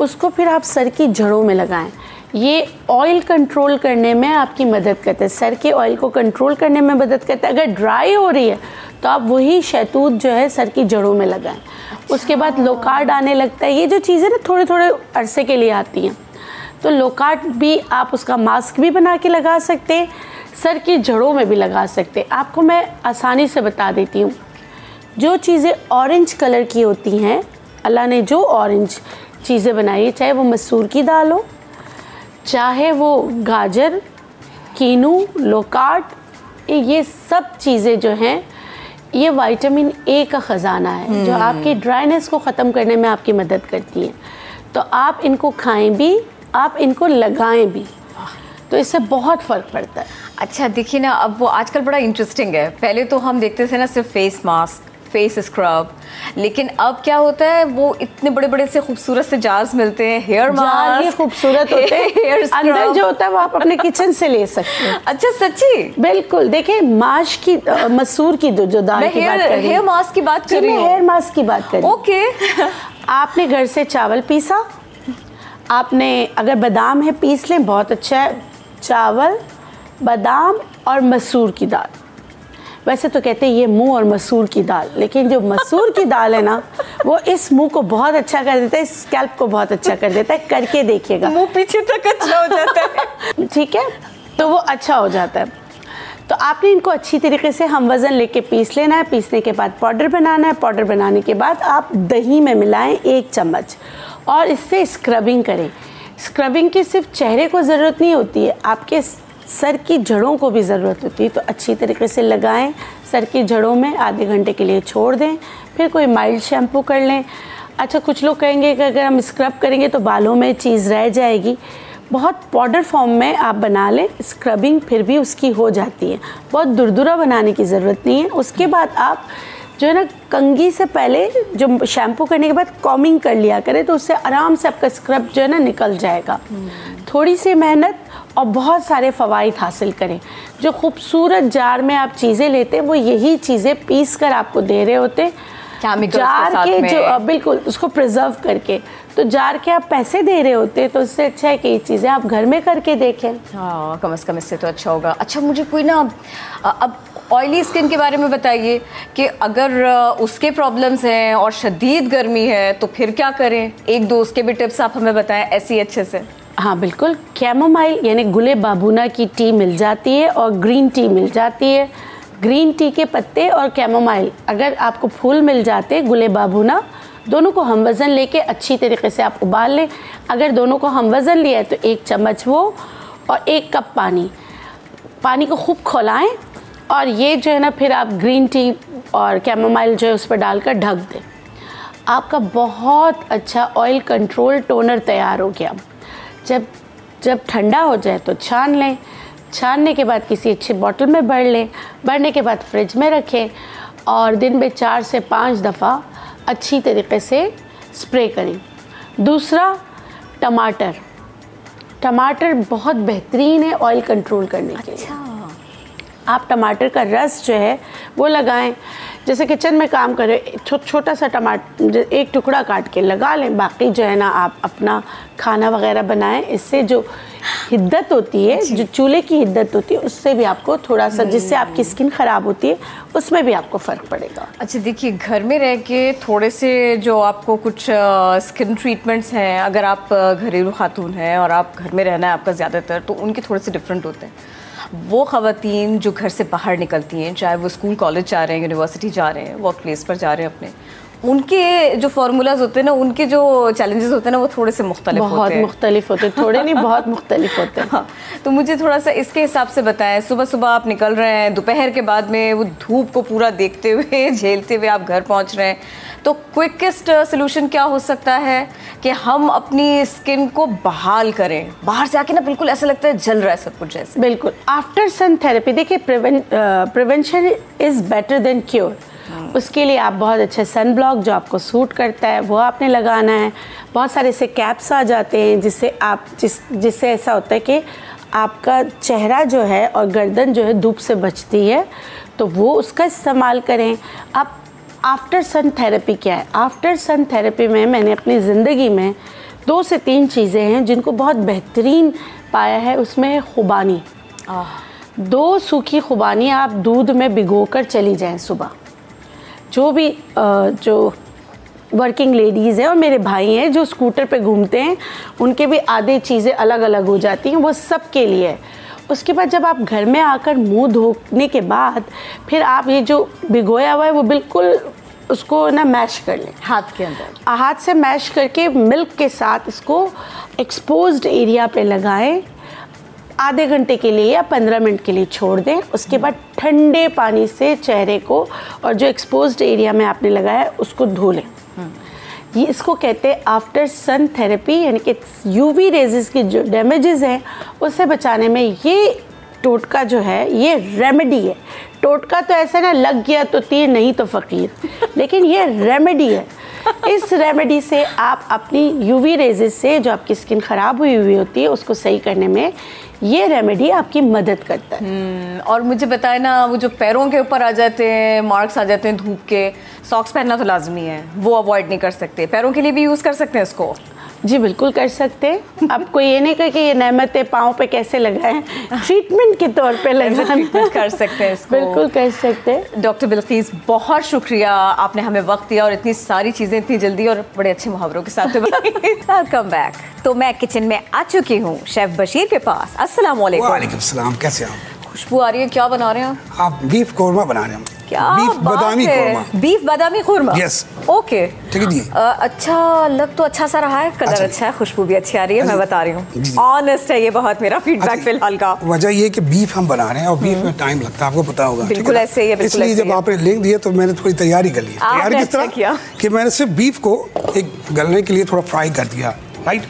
उसको फिर आप सर की जड़ों में लगाएँ। ये ऑयल कंट्रोल करने में आपकी मदद करते हैं। सर के ऑयल को कंट्रोल करने में मदद करता है। अगर ड्राई हो रही है तो आप वही शैतूत जो है सर की जड़ों में लगाएँ। उसके बाद लोकार्ड आने लगता है। ये जो चीज़ें ना थोड़े थोड़े अरसे के लिए आती हैं। तो लोकार्ट भी आप उसका मास्क भी बना के लगा सकते हैं सर की जड़ों में भी लगा सकते हैं। आपको मैं आसानी से बता देती हूँ। जो चीज़ें ऑरेंज कलर की होती हैं अल्लाह ने जो ऑरेंज चीज़ें बनाई है चाहे वो मसूर की दाल हो चाहे वो गाजर कीनू लोकाट ये सब चीज़ें जो हैं ये विटामिन ए का ख़जाना है जो आपकी ड्राइनेस को ख़त्म करने में आपकी मदद करती है। तो आप इनको खाएँ भी आप इनको लगाएँ भी। तो इससे बहुत फ़र्क पड़ता है। अच्छा देखिए ना अब वो आजकल बड़ा इंटरेस्टिंग है। पहले तो हम देखते थे ना सिर्फ़ फेस मास्क फेस स्क्रब लेकिन अब क्या होता है वो इतने बड़े बड़े से खूबसूरत से जार्स मिलते हैं हेयर मास्क खूबसूरत होते हैं। हेयर अंदर जो होता है वो आप अपने किचन से ले सकते हैं। अच्छा सच्ची? बिल्कुल देखिए माश की मसूर की जो जो दाल की बात हेयर कर रही हेयर मास्क की बात कर रही हूँ। हेयर मास्क की बात कर रही ओके आपने घर से चावल पीसा? आपने अगर बादाम है पीस लें बहुत अच्छा है। चावल बादाम और मसूर की दाल। वैसे तो कहते हैं ये मुँह और मसूर की दाल लेकिन जो मसूर की दाल है ना वो इस मुँह को बहुत अच्छा कर देता है इस स्कैल्प को बहुत अच्छा कर देता है करके देखिएगा। मुँह पीछे तक अच्छा हो जाता है। ठीक है? तो वो अच्छा हो जाता है। तो आपने इनको अच्छी तरीके से हम वज़न लेके पीस लेना है पीसने के बाद पाउडर बनाना है पाउडर बनाने के बाद आप दही में मिलाएँ एक चम्मच। और इससे स्क्रबिंग करें। स्क्रबिंग की सिर्फ़ चेहरे को ज़रूरत नहीं होती है आपके सर की जड़ों को भी ज़रूरत होती है तो अच्छी तरीके से लगाएँ। सर की जड़ों में आधे घंटे के लिए छोड़ दें, फिर कोई माइल्ड शैम्पू कर लें। अच्छा कुछ लोग कहेंगे कि अगर हम स्क्रब करेंगे तो बालों में चीज़ रह जाएगी। बहुत पाउडर फॉर्म में आप बना लें स्क्रबिंग फिर भी उसकी हो जाती है। बहुत दुरदुरा बनाने की ज़रूरत नहीं है। उसके बाद आप जो है ना कंगी से पहले जो शैम्पू करने के बाद कॉमिंग कर लिया करें तो उससे आराम से आपका स्क्रब जो है ना निकल जाएगा। थोड़ी सी मेहनत और बहुत सारे फ़वाद हासिल करें। जो खूबसूरत जार में आप चीज़ें लेते हैं वो यही चीज़ें पीस कर आपको दे रहे होते हैं। Chemicals के जार के जो बिल्कुल उसको प्रिजर्व करके। तो जार के आप पैसे दे रहे होते हैं तो उससे अच्छा है कि ये चीज़ें आप घर में करके देखें। हाँ कम से कम इससे तो अच्छा होगा। अच्छा मुझे कोई ना अब ऑयली स्किन के बारे में बताइए कि अगर उसके प्रॉब्लम्स हैं और शदीद गर्मी है तो फिर क्या करें? एक दो उसके भी टिप्स आप हमें बताएँ ऐसी अच्छे से। हाँ बिल्कुल। कैमोमाइल यानी गुले बाबूना की टी मिल जाती है और ग्रीन टी मिल जाती है। ग्रीन टी के पत्ते और कैमोमाइल, अगर आपको फूल मिल जाते गुले बाबूना, दोनों को हम वज़न लेके अच्छी तरीके से आप उबाल लें। अगर दोनों को हम वज़न लिया है तो एक चम्मच वो और एक कप पानी। पानी को खूब खौलाएँ और ये जो है ना, फिर आप ग्रीन टी और कैमोमाइल जो है उस पर डालकर ढक दें। आपका बहुत अच्छा ऑयल कंट्रोल टोनर तैयार हो गया। जब जब ठंडा हो जाए तो छान लें। छानने के बाद किसी अच्छी बॉटल में भर लें। भरने के बाद फ्रिज में रखें और दिन में चार से पाँच दफ़ा अच्छी तरीके से स्प्रे करें। दूसरा टमाटर। टमाटर बहुत बेहतरीन है ऑयल कंट्रोल करने के लिए। आप टमाटर का रस जो है वो लगाएँ। जैसे किचन में काम कर छो, छोटा सा टमाटर एक टुकड़ा काट के लगा लें बाकी जो है ना आप अपना खाना वगैरह बनाएँ। इससे जो हिद्दत होती है जो। चूल्हे की हिद्दत होती है उससे भी आपको थोड़ा सा जिससे आपकी स्किन ख़राब होती है उसमें भी आपको फ़र्क पड़ेगा। अच्छा देखिए घर में रह के थोड़े से जो आपको कुछ स्किन ट्रीटमेंट्स हैं अगर आप घरेलू खातून हैं और आप घर में रहना है आपका ज़्यादातर तो उनके थोड़े से डिफरेंट होते हैं। वो ख़वातीन जो घर से बाहर निकलती हैं चाहे वो स्कूल कॉलेज जा रहे हैं यूनिवर्सिटी जा रहे हैं वर्क प्लेस पर जा रहे हैं अपने उनके जो फार्मूलाज होते हैं ना उनके जो चैलेंजेस होते हैं ना वो थोड़े से मुख्तलिफ़ बहुत होते हैं। मुख्तलिफ़ होते हैं थोड़े नहीं बहुत मुख्तलिफ़ होते हैं। हाँ, तो मुझे थोड़ा सा इसके हिसाब से बताएँ सुबह सुबह आप निकल रहे हैं दोपहर के बाद में वो धूप को पूरा देखते हुए झेलते हुए आप घर पहुँच रहे हैं तो क्विकेस्ट सोल्यूशन क्या हो सकता है कि हम अपनी स्किन को बहाल करें? बाहर से आके ना बिल्कुल ऐसा लगता है जल रहा है सब कुछ जैसे। बिल्कुल। आफ्टर सन थेरेपी देखिए prevention is better than cure उसके लिए आप बहुत अच्छे सन ब्लॉक जो आपको सूट करता है वो आपने लगाना है। बहुत सारे ऐसे कैप्स आ जाते हैं जिससे आप जिस जिससे ऐसा होता है कि आपका चेहरा जो है और गर्दन जो है धूप से बचती है तो वो उसका इस्तेमाल करें। आप आफ्टर सन थेरेपी क्या है? आफ्टर सन थेरेपी में मैंने अपनी ज़िंदगी में दो से तीन चीज़ें हैं जिनको बहुत बेहतरीन पाया है उसमें है खुबानी। दो सूखी खुबानी आप दूध में भिगो कर चली जाएँ सुबह। जो भी जो वर्किंग लेडीज़ हैं और मेरे भाई हैं जो स्कूटर पे घूमते हैं उनके भी आधे चीज़ें अलग अलग हो जाती हैं वो सब के लिए। है उसके बाद जब आप घर में आकर मुँह धोने के बाद फिर आप ये जो भिगोया हुआ है वो बिल्कुल उसको ना मैश कर लें। हाथ के अंदर। हाथ से मैश करके मिल्क के साथ इसको एक्सपोज्ड एरिया पे लगाएँ। आधे घंटे के लिए या पंद्रह मिनट के लिए छोड़ दें। उसके बाद ठंडे पानी से चेहरे को और जो एक्सपोज्ड एरिया में आपने लगाया है उसको धो लें। ये इसको कहते हैं आफ्टर सन थेरेपी यानी कि यूवी रेजेस की जो डैमेजेस हैं उससे बचाने में ये टोटका जो है, ये रेमेडी है। टोटका तो ऐसा ना, लग गया तो तीर, नहीं तो फकीर। लेकिन ये रेमेडी है। इस रेमेडी से आप अपनी यूवी रेजेस से, जो आपकी स्किन ख़राब हुई हुई होती है, उसको सही करने में ये रेमेडी आपकी मदद करता है। और मुझे बताए ना, वो जो पैरों के ऊपर आ जाते हैं मार्क्स आ जाते हैं धूप के सॉक्स पहनना तो लाजमी है, वो अवॉइड नहीं कर सकते। पैरों के लिए भी यूज़ कर सकते हैं इसको। जी बिल्कुल कर सकते हैं। आपको ये नहीं कहे कि ये नहमतें पाँव पे कैसे लगाएँ। ट्रीटमेंट के तौर पे treatment कर सकते हैं इसको। बिल्कुल कर सकते हैं। डॉक्टर बिल्कीस बहुत शुक्रिया आपने हमें वक्त दिया और इतनी सारी चीज़ें इतनी जल्दी और बड़े अच्छे मुहावरों के साथ वेलकम बैक तो मैं किचन में आ चुकी हूँ शेफ बशीर के पास। अस्सलाम वालेकुम वालेकुम सलाम कैसे आप? खुशबू आ रही है क्या बना रहे हैं आप? आप बीफ कौरमा बना रहे हैं। क्या बीफ बादामी है? बीफ बादामी खुरमा Yes. ओके ठीक है जी। अच्छा लग तो अच्छा सा रहा है कलर अच्छा। अच्छा है खुशबू भी अच्छी आ रही है मैं बता रही हूँ। ऑनेस्ट है ये बहुत मेरा फीडबैक अच्छा, फ़िलहाल का वजह ये कि बीफ हम बना रहे हैं और बीफ में टाइम लगता है आपको पता होगा बिल्कुल ऐसे ही है, बिल्कुल इसलिए जब आपने लिंक दिया तो मैंने थोड़ी तैयारी कर ली। तैयारी किस अच्छा तरह किया। कि मैंने सिर्फ़ बीफ को एक गलने के लिए थोड़ा फ्राई कर दिया राइट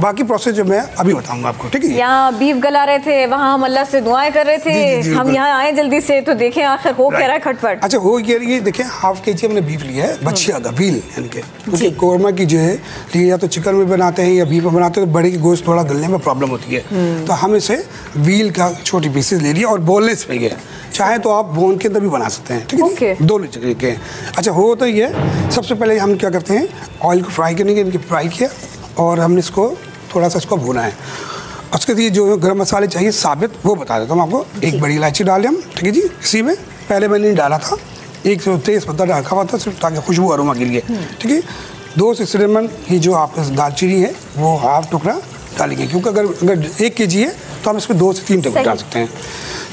बाकी प्रोसेस जो मैं अभी बताऊँगा आपको ठीक है? यहाँ बीफ गला रहे थे वहाँ हम अल्लाह से दुआएँ कर रहे थे। जी, जी, हम यहाँ आए जल्दी से तो देखें आखिर हो क्या रहा है खटपट। अच्छा हो ये ये देखें हाफ़ के जी हमने बीफ लिया है बच्चिया का व्हील यानी कि। क्योंकि कौरमा की जो है या तो चिकन में बनाते हैं या बीफ में बनाते हैं तो बड़े की गोश्त थोड़ा गलने में प्रॉब्लम होती है। तो हम इसे व्हील का छोटी पीसेस ले लिया और बोनलेस पे है चाहे तो आप बोन के अंदर भी बना सकते हैं ठीक है Okay. जी? दो तरीके हैं अच्छा हो तो ये सबसे पहले हम क्या करते हैं ऑयल को फ्राई करने के लिए फ्राई किया और हमने इसको थोड़ा सा इसको भूना है। उसके लिए जो गर्म मसाले चाहिए साबित वो बता देता हूँ आपको। एक बड़ी इलायची डाले हम ठीक है जी? इसी में पहले मैंने नहीं डाला था। एक तेज पत्ता रखा हुआ था सिर्फ़ ताकि खुशबू अरोमा के लिए ठीक है? दो से सिनेमन ये जो आप दालचीनी है वो हाफ़ टुकड़ा डालेंगे। क्योंकि अगर अगर एक के जी है तो हम इसमें दो से तीन टुकड़े डाल सकते हैं।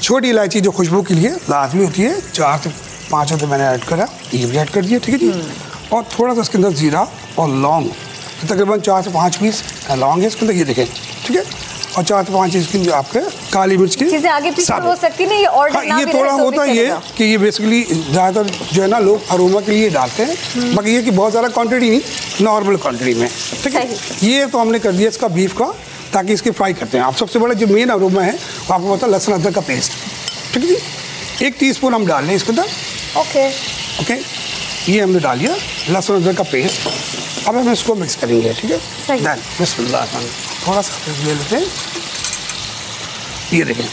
छोटी इलायची जो खुशबू के लिए लाजमी होती है चार से पाँच होते मैंने ऐड करा ये भी ऐड कर दिया ठीक है जी? और थोड़ा सा इसके अंदर जीरा और लौंग तकरीबन चार से पाँच पीस लौंग है इसके अंदर ये देखें ठीक है? और चार से पाँच इसकी आपके काली मिर्च की चीज़ें आगे पीछे हो सकती नहीं ये ऑर्डर हाँ, ये थोड़ा तो होता है ये कि ये बेसिकली ज़्यादातर जो है ना लोग अरोमा के लिए डालते हैं बाकी ये कि बहुत ज़्यादा क्वांटिटी नहीं नॉर्मल क्वांटिटी में ठीक है? ये तो हमने कर दिया इसका बीफ का ताकि इसकी फ्राई करते हैं। आप सबसे बड़ा जो मेन अरोमा है वो आपको पता है लहसुन अदरक का पेस्ट ठीक है जी? एक टी हम डाल लें इसके अंदर। ओके ओके ये हमने डाल दिया लहसुन अदरक का पेस्ट अब हम इसको मिक्स करेंगे ठीक है। Done. बिस्मिल्लाह। थोड़ा सा ले लेते हैं ये देखें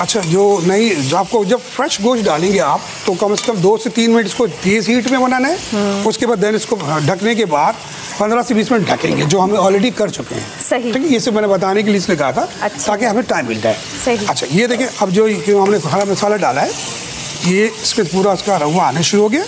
अच्छा जो नहीं जो आपको जब फ्रेश गोश्त डालेंगे आप तो कम से कम दो से तीन मिनट इसको तेज हीट में बनाना है उसके बाद देन इसको ढकने के बाद पंद्रह से बीस मिनट ढकेंगे जो हमें ऑलरेडी कर चुके हैं सही। ठीक है ये सब मैंने बताने के लिए इसलिए कहा था अच्छा। ताकि हमें टाइम मिल जाए अच्छा ये देखें अब जो हमने हरा मसाला डाला है ये इसके पूरा इसका रवा आने शुरू हो गया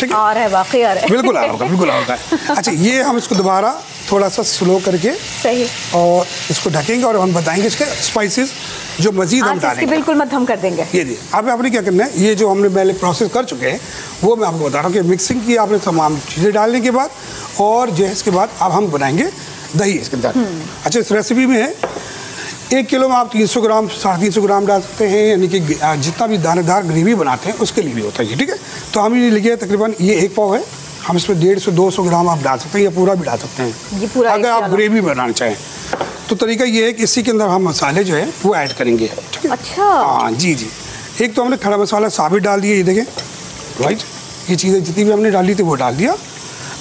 ठीक है? आ रहा है वाकई आ रहा है। बिल्कुल आ रहा होगा बिल्कुल आ रहा होगा। अच्छा ये हम इसको दोबारा थोड़ा सा स्लो करके सही। और इसको ढकेंगे और हम बताएँगे इसके स्पाइसेस जो मजीद हम डालेंगे। बिल्कुल मध्यम कर देंगे। ये जी अब आपने क्या करना है? ये जो हमने पहले प्रोसेस कर चुके हैं वो मैं आपको बता रहा हूँ कि मिक्सिंग की आपने तमाम चीज़ें डालने के बाद और जो है इसके बाद अब हम बनाएँगे दही इसके अंदर। अच्छा इस रेसिपी में है एक किलो में आप 300 ग्राम साढ़े तीन सौ ग्राम डाल सकते हैं यानी कि जितना भी दानेदार ग्रेवी बनाते हैं उसके लिए भी होता है ये ठीक है? तो हम ये लिखे तकरीबन ये एक पाव है हम इसमें डेढ़ सौ दो सौ ग्राम आप डाल सकते हैं या पूरा भी डाल सकते हैं। ये पूरा अगर आप ग्रेवी बनाना चाहें तो तरीका ये है कि इसी के अंदर हम मसाले जो है वो ऐड करेंगे ठीक है? अच्छा। हाँ जी जी। एक तो हमने खड़ा मसाला साबित डाल दिया ये देखें राइट ये चीज़ें जितनी भी हमने डाली थी वो डाल दिया।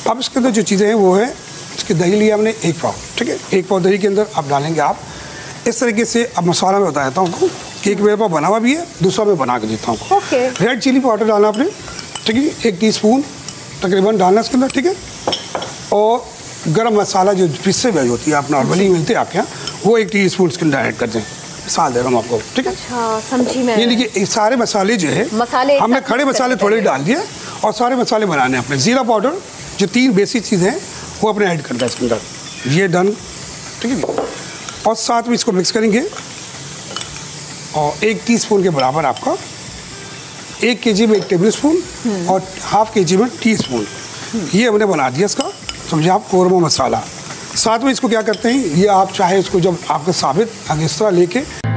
अब इसके अंदर जो चीज़ें हैं वो है इसकी दही लिया हमने एक पाव ठीक है? एक पाव दही के अंदर अब डालेंगे आप इस तरीके से अब मसाला मैं बता देता हूँ एक मेरे पास बना हुआ भी है दूसरा मैं बना के देता हूँ। ओके। रेड चिली पाउडर डालना आपने ठीक है? एक टी स्पून तकरीबन डालना इसके अंदर ठीक है? और गरम मसाला जो पिस्से वेज होती है आप नॉर्मली मिलते हैं आपके यहाँ वो एक टी स्पून इसके अंदर ऐड कर दें। मिसाल दे रहा हूँ आपको ठीक है? अच्छा समझी मैं। ये देखिए सारे मसाले जो है मसाले हमने खड़े मसाले थोड़े। डाल दिए और सारे मसाले बनाने हैं अपने। जीरा पाउडर जो तीन बेसिक चीज़ें हैं वो अपने ऐड करना है इसके अंदर। ये डन ठीक है? और साथ में इसको मिक्स करेंगे। और एक टीस्पून के बराबर आपका एक के जी में एक टेबल स्पून और हाफ़ के जी में टी स्पून ये हमने बना दिया इसका। समझे आप? कौरमा मसाला। साथ में इसको क्या करते हैं? ये आप चाहे इसको जब आपके साबित अगेस्ट्रा लेके